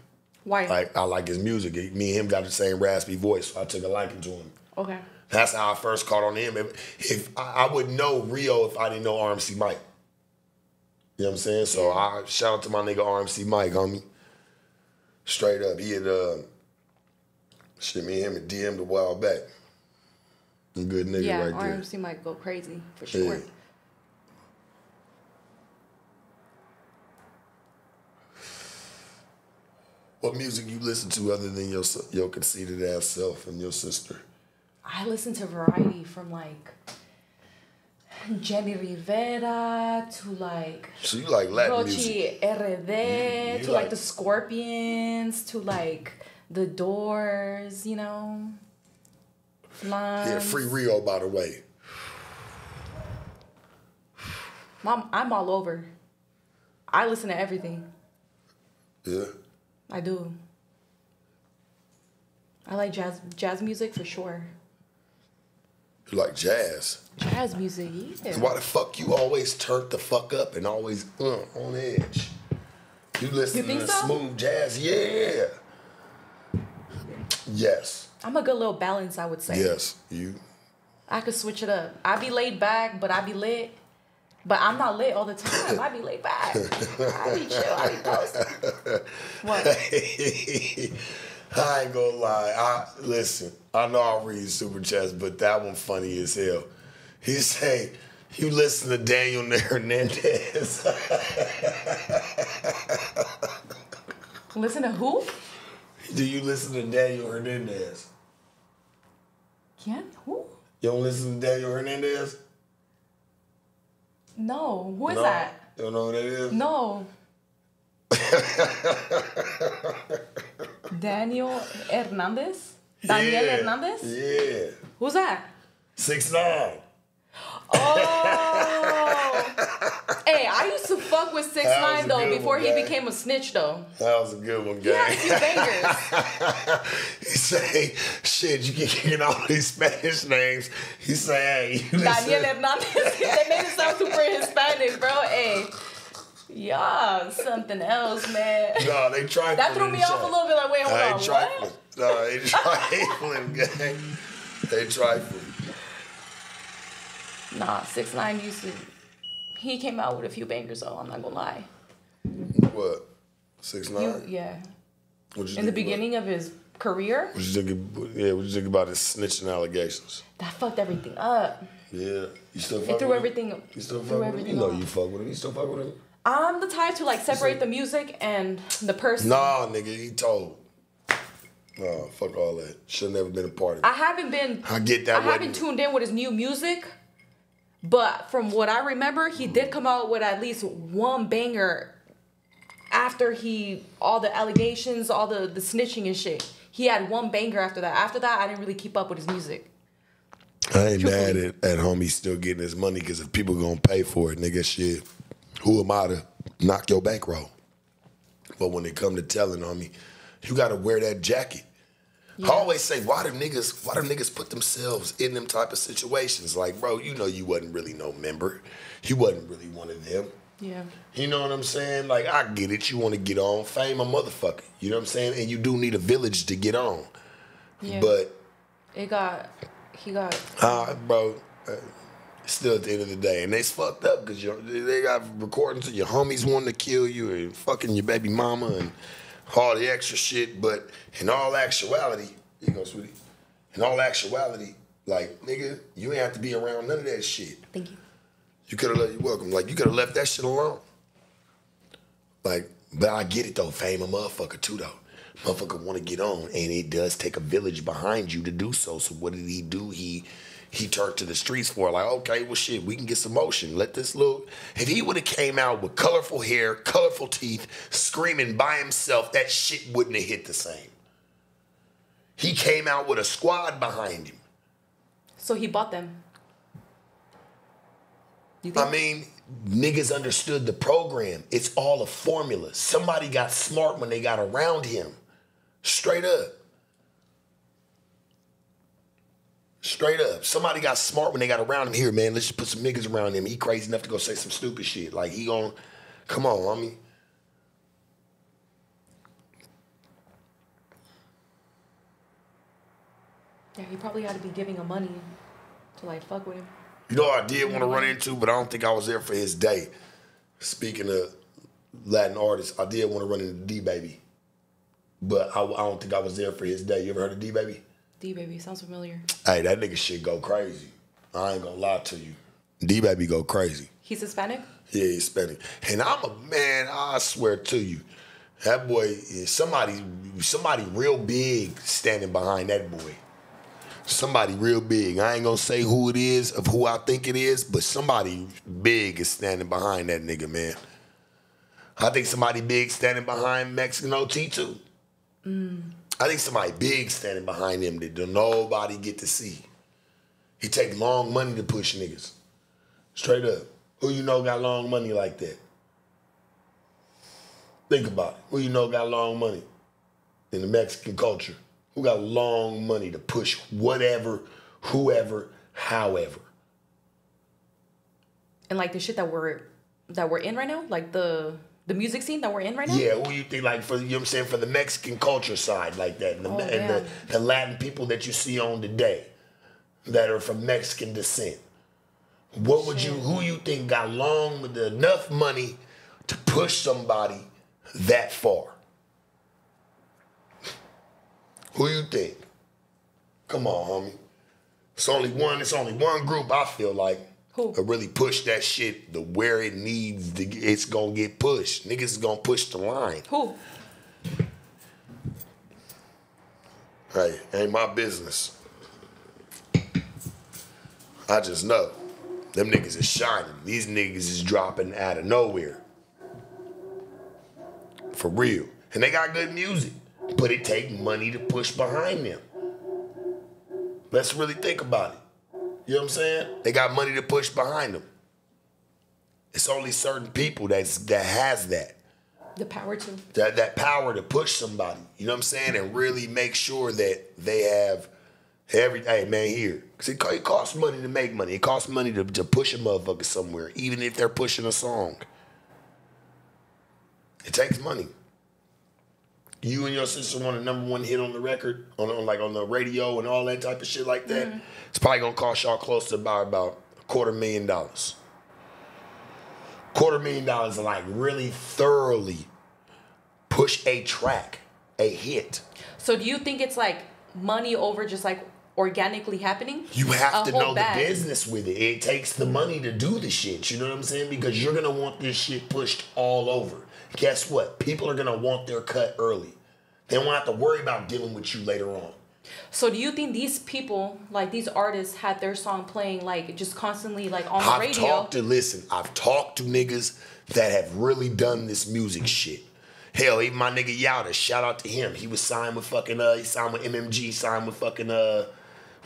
Why? Like I like his music. Me and him got the same raspy voice. So I took a liking to him. okay. That's how I first caught on him. If, if I, I wouldn't know Rio if I didn't know RMC Mike. You know what I'm saying? So I shout out to my nigga RMC Mike, homie. Straight up, he had uh, shit. Me and him had DM'd a while back. A good nigga Yeah, right there. RMC Mike go crazy for sure. Yeah. What music you listen to other than your your conceited ass self and your sister? I listen to variety from like Jenni Rivera to like So you like Latin music? Rochy RD You- you to like, like- the Scorpions to like the Doors, you know. Flans. Yeah, free Rio, by the way. Mom, I'm all over. I listen to everything. Yeah. I do. I like jazz jazz music for sure. You like jazz. Jazz music, yeah. Why the fuck you always turned the fuck up and always uh, on edge? You listen You to so? smooth jazz, yeah. Yes, I'm a good little balance, I would say. yes. You I could switch it up. I'd be laid back, but I'd be lit. But I'm not lit all the time. I be laid back. I be chill. I be posted. What? I ain't gonna lie. I listen. I know I read super chats, but that one funny as hell. He say, "You listen to Daniel Hernandez." Listen to who? Do you listen to Daniel Hernandez? Ken? Who? You don't listen to Daniel Hernandez? No. Who is No? that? You don't know who that is? No. Daniel Hernandez? Daniel Yeah. Hernandez? Yeah. Who's that? Six nine. Oh. hey, I used to fuck with Six That Nine though before one, he became a snitch though. That was a good one, He had a gang. few bangers. he say, shit, you keep getting all these Spanish names. He say, hey, you Daniel. Hernandez. they made it sound super Hispanic, bro. Hey. Yeah, something else, man. No, they trifling. That threw me off a little bit like, wait, hold I on, what? No, they trifling, gang. They trifling. Nah, Six Nine used to. He came out with a few bangers though. I'm not gonna lie. What? Six nine? yeah. What'd you In the think about- beginning of his career, What you think? Yeah, what you think about his snitching allegations? that fucked everything up. Yeah, you still fuck It threw everything. You still fuck with him? You know you fuck with him. You still fuck with him? I'm the type to like separate the music and the person. Nah, nigga, he told. Nah, fuck all that. Should never been a part of it. I haven't been. I get that I haven't tuned in with his new music, but from what I remember, he did come out with at least one banger after he all the allegations, all the the snitching and shit. He had one banger after that. After that, I didn't really keep up with his music. I ain't mad at, at homie still getting his money because if people gonna pay for it, nigga, shit, who am I to knock your bankroll? But when it come to telling on me, you gotta wear that jacket. I always say, why do niggas, why do niggas put themselves in them type of situations? Like, bro, you know you wasn't really no member. You wasn't really one of them. Yeah. You know what I'm saying? Like, I get it. You want to get on. Fame a motherfucker. You know what I'm saying? And you do need a village to get on. Yeah. But it got he got Ah, bro. uh, Still at the end of the day, and they's fucked up because they got recordings of your homies wanting to kill you and fucking your baby mama and all the extra shit. But in all actuality, you go, sweetie. In all actuality, like nigga, you ain't have to be around none of that shit. thank you. You could have let you welcome. Like you could have left that shit alone. Like, but I get it though. Fame a motherfucker too though. Motherfucker want to get on, and it does take a village behind you to do so. So what did he do? He he turned to the streets for like, okay, well shit, we can get some motion. Let this little. If he would have came out with colorful hair, colorful teeth, screaming by himself, that shit wouldn't have hit the same. He came out with a squad behind him. So he bought them. I mean, niggas understood the program. It's all a formula. Somebody got smart when they got around him. Straight up. Straight up. Somebody got smart when they got around him. Here, man, let's just put some niggas around him. He crazy enough to go say some stupid shit. Like, he gon' come on, homie. yeah, he probably had to be giving him money to like fuck with him. You know I did want to run into, but I don't think I was there for his day. Speaking of Latin artists, I did want to run into D Baby. But I, I don't think I was there for his day. You ever heard of D Baby? D baby sounds familiar. Hey, that nigga shit go crazy. I ain't gonna lie to you. D Baby go crazy. He's Hispanic. Yeah, he's spending. And I'm a man, I swear to you, that boy is somebody somebody real big standing behind that boy. Somebody real big. I ain't gonna say who it is of who I think it is, but somebody big is standing behind that nigga, man. I think somebody big standing behind Mexican OT too. Mm. I think somebody big standing behind him that nobody get to see. He take long money to push niggas. Straight up. Who you know got long money like that? Think about it. Who you know got long money in the Mexican culture? Who got long money to push whatever, whoever, however? And like the shit that we're that we're in right now, like the the music scene that we're in right now. Yeah, who you think like for you know what I'm saying for the Mexican culture side like that, and the, Oh, and the, the Latin people that you see on today that are from Mexican descent. What would you who you think got long with enough money to push somebody that far? Who you think? Come on, homie. It's only one. It's only one group. I feel like Who? really push that shit to where it needs to. It's gonna get pushed. Niggas is gonna push the line. Who? Hey, ain't my business. I just know. Them niggas is shining. These niggas is dropping out of nowhere. For real. And they got good music. But it take money to push behind them. Let's really think about it. You know what I'm saying? They got money to push behind them. It's only certain people that's that has that The power to. that that power to push somebody. You know what I'm saying? And really make sure that they have every hey man here. Cause it, it costs money to make money. It costs money to, to push a motherfucker somewhere, even if they're pushing a song. It takes money. You and your sister want a number one hit on the record, on, on like on the radio and all that type of shit like that. Mm-hmm. It's probably gonna cost y'all close to about about a quarter million dollars. Quarter million dollars to like really thoroughly push a track, a hit. So do you think it's like money over just like organically happening? You have to know bag. the business with it. It takes the money to do the shit. You know what I'm saying? Because you're gonna want this shit pushed all over. Guess what? People are gonna want their cut early. They won't have to worry about dealing with you later on. So do you think these people, like these artists, had their song playing like just constantly like on the radio? I've talked to listen. I've talked to niggas that have really done this music shit. Hell, even my nigga Yowda, shout out to him. He was signed with fucking uh, he signed with MMG, signed with fucking uh,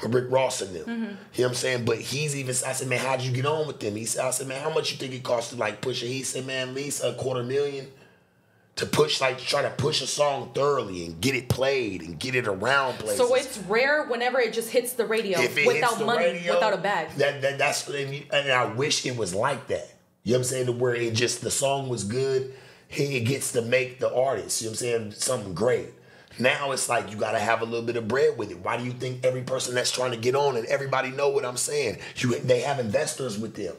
Rick Ross and them. Mm-hmm. You know what I'm saying? But he's even. I said, man, how'd you get on with them? He said, I said, man, how much you think it cost to like push it? He said, man, at least a quarter million to push like try to push a song thoroughly and get it played and get it around places. So it's rare whenever it just hits the radio without the money, radio, without a bag. That, that that's and I wish it was like that. You know what I'm saying? To where it just the song was good, he gets to make the artist. You know what I'm saying? Something great. Now it's like you gotta have a little bit of bread with it. Why do you think every person that's trying to get on and everybody know what I'm saying? You they have investors with them.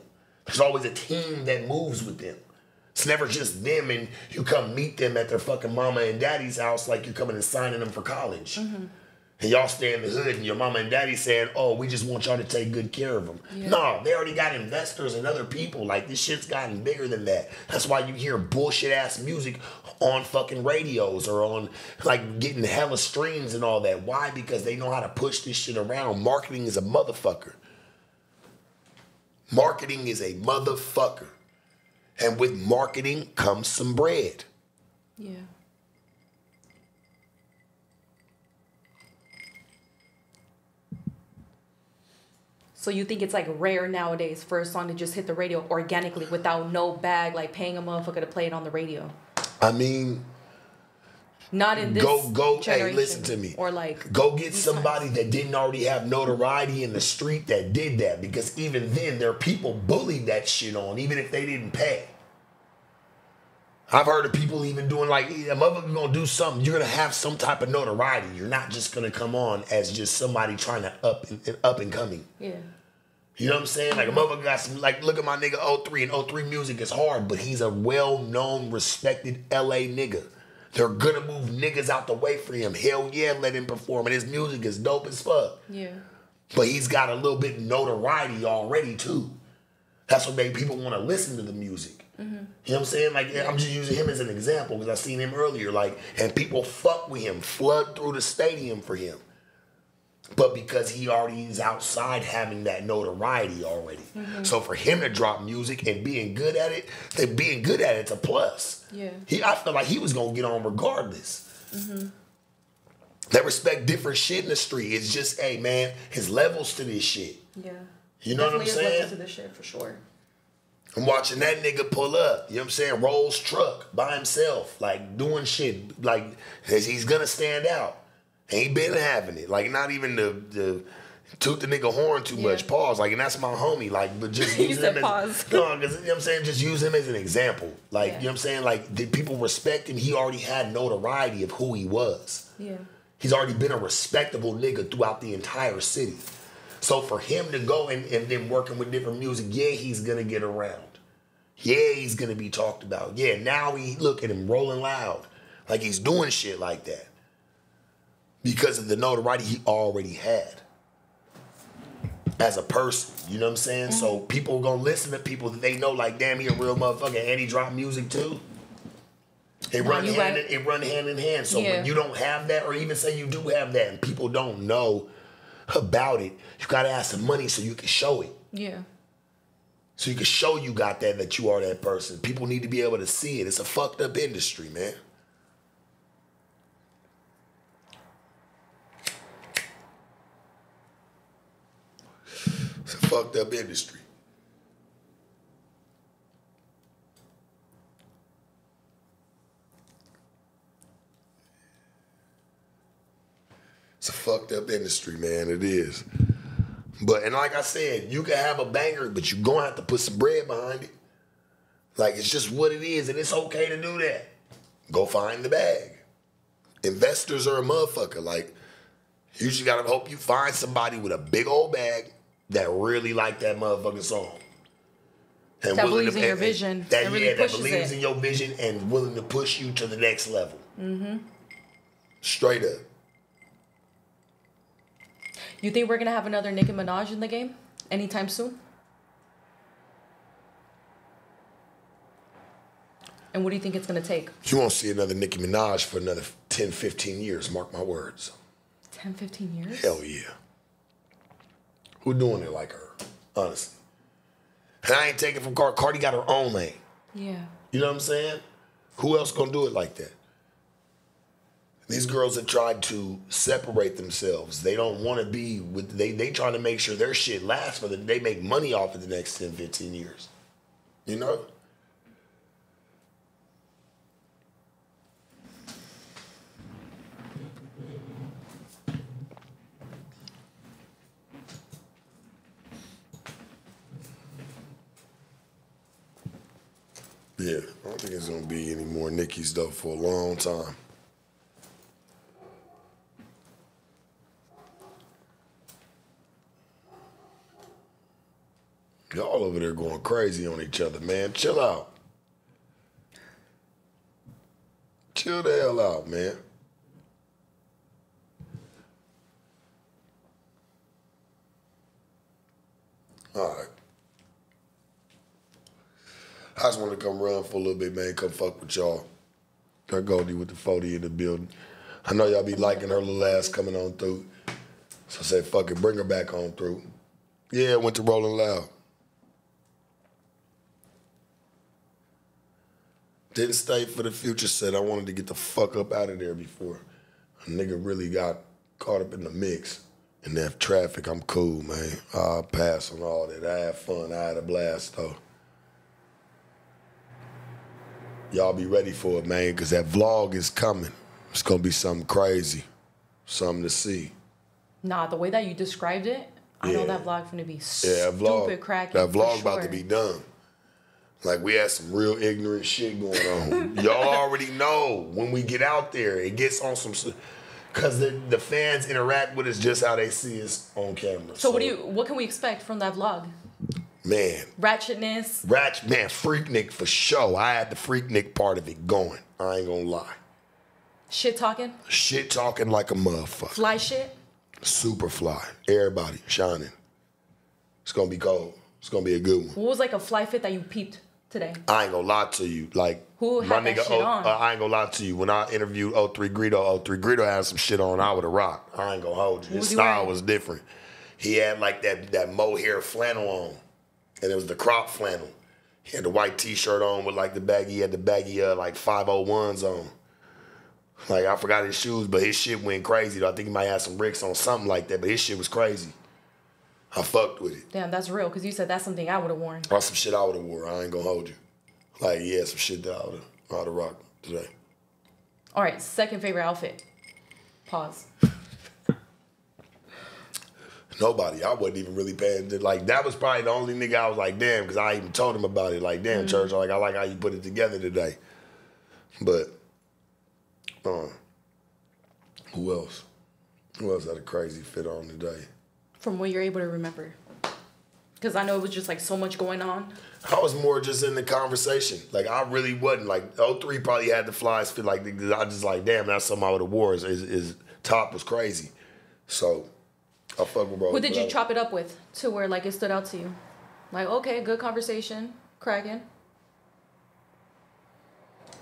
There's always a team that moves with them. It's never just them and you come meet them at their fucking mama and daddy's house like you're coming and signing them for college. Mm-hmm. And y'all stay in the hood and your mama and daddy saying, oh, we just want y'all to take good care of them. No, they already got investors and other people. Like this shit's gotten bigger than that. That's why you hear bullshit ass music on fucking radios or on like getting hella streams and all that. Why? Because they know how to push this shit around. Marketing is a motherfucker. Marketing is a motherfucker. And with marketing comes some bread. Yeah. So you think it's like rare nowadays for a song to just hit the radio organically without no bag, like paying a motherfucker to play it on the radio? I mean, Not in this go go hey generation. listen to me Or like go get somebody times. that didn't already have notoriety in the street that did that because even then there are people bullied that shit on even if they didn't pay i've heard of people even doing like a motherfucker gonna do something you're gonna have some type of notoriety you're not just gonna come on as just somebody trying to up and up and coming Yeah. You know what I'm saying? Like a motherfucker got some like look at my nigga 03 and 03 music is hard, but he's a well-known, respected LA nigga. They're gonna move niggas out the way for him. Hell yeah, let him perform. And his music is dope as fuck. Yeah. But he's got a little bit notoriety already too. That's what made people want to listen to the music. Mm-hmm. You know what I'm saying? Like I'm just using him as an example because I seen him earlier. Like, and people fuck with him, flood through the stadium for him. But because he already is outside having that notoriety already. Mm-hmm. So for him to drop music and being good at it, then being good at it's a plus. Yeah. He I feel like he was gonna get on regardless. Mm-hmm. They respect different shit in the street. It's just, hey man, his levels to this shit. Yeah. You know what I'm saying? to this shit for sure. I'm watching that nigga pull up. You know what I'm saying? Rolls truck by himself, like doing shit. Like he's gonna stand out. Ain't been having it. Like not even the the toot the nigga horn too much. Yeah. Pause. Like and that's my homie. Like but just use him pause. as no, you know what I'm saying. Just use him as an example. Like Yeah. you know what I'm saying. Like did people respect him? He already had notoriety of who he was. Yeah. He's already been a respectable nigga throughout the entire city. So for him to go and, and then working with different music, yeah, he's gonna get around. Yeah, he's gonna be talked about. Yeah, now he look at him rolling loud. Like he's doing shit like that. Because of the notoriety he already had. As a person. You know what I'm saying? So Mm-hmm. people gonna listen to people that they know like, damn, he a real motherfucker and he drop music too. It No, run hand right. in, it run hand in hand. So Yeah. when you don't have that, or even say you do have that, and people don't know about it, you gotta ask some money so you can show it. Yeah. So you can show you got that that you are that person. People need to be able to see it. It's a fucked up industry, man. It's a fucked up industry. It's a fucked up industry, man. It is. But and like I said, you can have a banger, but you're gonna have to put some bread behind it. Like it's just what it is, and it's okay to do that. Go find the bag. Investors are a motherfucker. Like you just gotta hope you find somebody with a big old bag that really like that motherfucking song. And That willing believes in your vision, That, that really yeah, that believes it. in your vision and willing to push you to the next level. Mhm. Straight up. You think we're gonna have another Nicki Minaj in the game anytime soon? And what do you think it's gonna take? You won't see another Nicki Minaj for another 10, 15 years, mark my words. 10, 15 years? Hell yeah. Who doing it like her? Honestly. And I ain't taking from Cardi. Cardi got her own lane. Yeah. You know what I'm saying? Who else gonna do it like that? These girls have tried to separate themselves. They don't want to be with they they trying to make sure their shit lasts for the they make money off of the next 10, 15 years. You know? Yeah, I don't think it's gonna be any more Nickies though for a long time. Y'all over there going crazy on each other, man. Chill out. Chill the hell out, man. All right. I just want to come run for a little bit, man. Come fuck with y'all. Got Goldie with the 40 in the building. I know y'all be liking her little ass coming on through. So I said, fuck it, bring her back on through. Yeah, went to Rolling Loud. Didn't stay for the future said I wanted to get the fuck up out of there before a nigga really got caught up in the mix. In that traffic, I'm cool, man. I'll pass on all that. I had fun. I had a blast, though. Y'all be ready for it, man, because that vlog is coming. It's going to be something crazy, something to see. Nah, the way that you described it, I know that vlog gonna be Yeah, stupid vlog, cracking. that for vlog about to be done. Like we had some real ignorant shit going on. Y'all already know when we get out there, it gets on some. Because the, the fans interact with us just how they see us on camera. So what do you? What can we expect from that vlog? Man, Ratchetness. Ratchet, man, Freaknik for sure. I had the Freaknik part of it going. I ain't gonna lie. Shit talking, Shit talking like a motherfucker. fly shit. Super fly. Everybody shining. It's gonna be cold. It's gonna be a good one. What was like a fly fit that you peeped today? I ain't gonna lie to you. Like Who my nigga, shit O- on? uh, I ain't gonna lie to you. When I interviewed 03 Greedo, 03 Greedo had some shit on. I would have rocked. I ain't gonna hold you. His style wearing? was different. He had like that that mohair flannel on, and it was the crop flannel. He had the white T-shirt on with like the baggy. He had the baggy uh, like 501s on. Like I forgot his shoes, but his shit went crazy. Though. I think he might have some bricks on something like that, but his shit was crazy. I fucked with it. Damn, that's real. Cause you said that's something I would have worn. Or some shit I would have wore. I ain't gonna hold you. Like, yeah, some shit that I would have I would have rocked today. All right, second favorite outfit. Pause. Nobody. I wasn't even really paying. Like that was probably the only nigga I was like, damn, because I even told him about it. Like, damn, church. Like, I like how you put it together today. But, uh, who else? Who else had a crazy fit on today? From what you're able to remember. Cause I know it was just like so much going on. I was more just in the conversation. Like I really wasn't. Like 03 probably had the flies fit. Like I just like, damn, that's something I would have wore. His, his, his top was crazy. So I fuck with bro. Who did you chop it up with to where like it stood out to you? Like, okay, good conversation, cracking.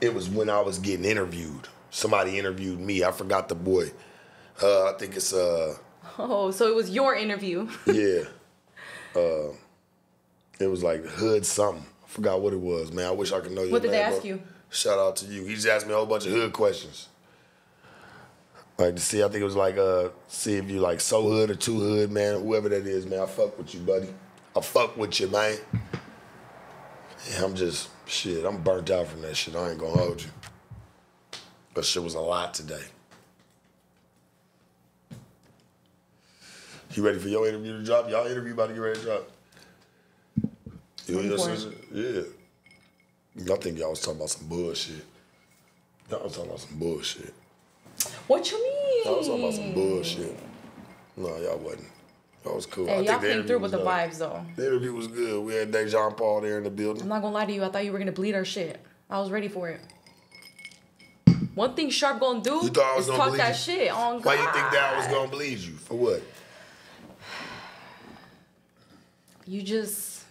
It was when I was getting interviewed. Somebody interviewed me. I forgot the boy. Uh, I think it's uh Oh, so it was your interview. yeah. uh it was like hood something. I forgot what it was, man. I wish I could know your What did they ask bro. you? Shout out to you. He just asked me a whole bunch of hood questions. Like to see, I think it was like uh see if you like so hood or two hood, man. Whoever that is, man. I fuck with you, buddy. I fuck with you, man. Yeah, I'm just shit. I'm burnt out from that shit. I ain't gonna hold you. But shit was a lot today. You ready for your interview to drop? Y'all interview about to get ready to drop. You and your sister? Yeah. I think y'all was talking about some bullshit. Y'all was talking about some bullshit. What you mean? Y'all was talking about some bullshit. No, y'all wasn't. Y'all was cool. Hey, think y'all came through with the vibes though. The interview was good. We had Dejan Paul there in the building. I'm not gonna lie to you. I thought you were gonna bleed our shit. I was ready for it. One thing Sharp gonna do You thought I was is gonna talk that you? shit on Why you think that I was gonna believe you? For what? You just.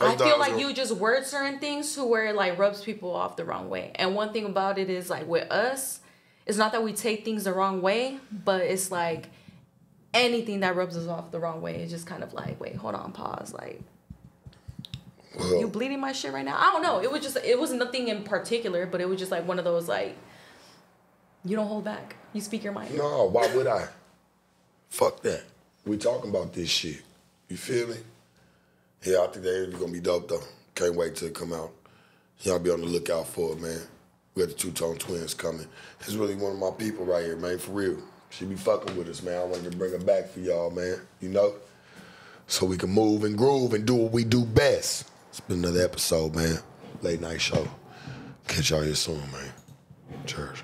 I I I feel like gonna- you just word certain things to where it like rubs people off the wrong way. And one thing about it is like with us, it's not that we take things the wrong way, but it's like anything that rubs us off the wrong way is just kind of like, wait, hold on, pause. Like, Well, you bleeding my shit right now? I don't know. It was just, it was nothing in particular, but it was just like one of those like, you don't hold back. You speak your mind. no, why would I? Fuck that. We talking about this shit. You feel me? Yeah, I think that interview gonna be dope though. Can't wait till it come out. Y'all be on the lookout for it, man. We got the two tone twins coming. It's really one of my people right here, man, for real. She be fucking with us, man. I wanted to bring her back for y'all, man. You know? So we can move and groove and do what we do best. It's been another episode, man. Late night show. Catch y'all here soon, man. Cheers.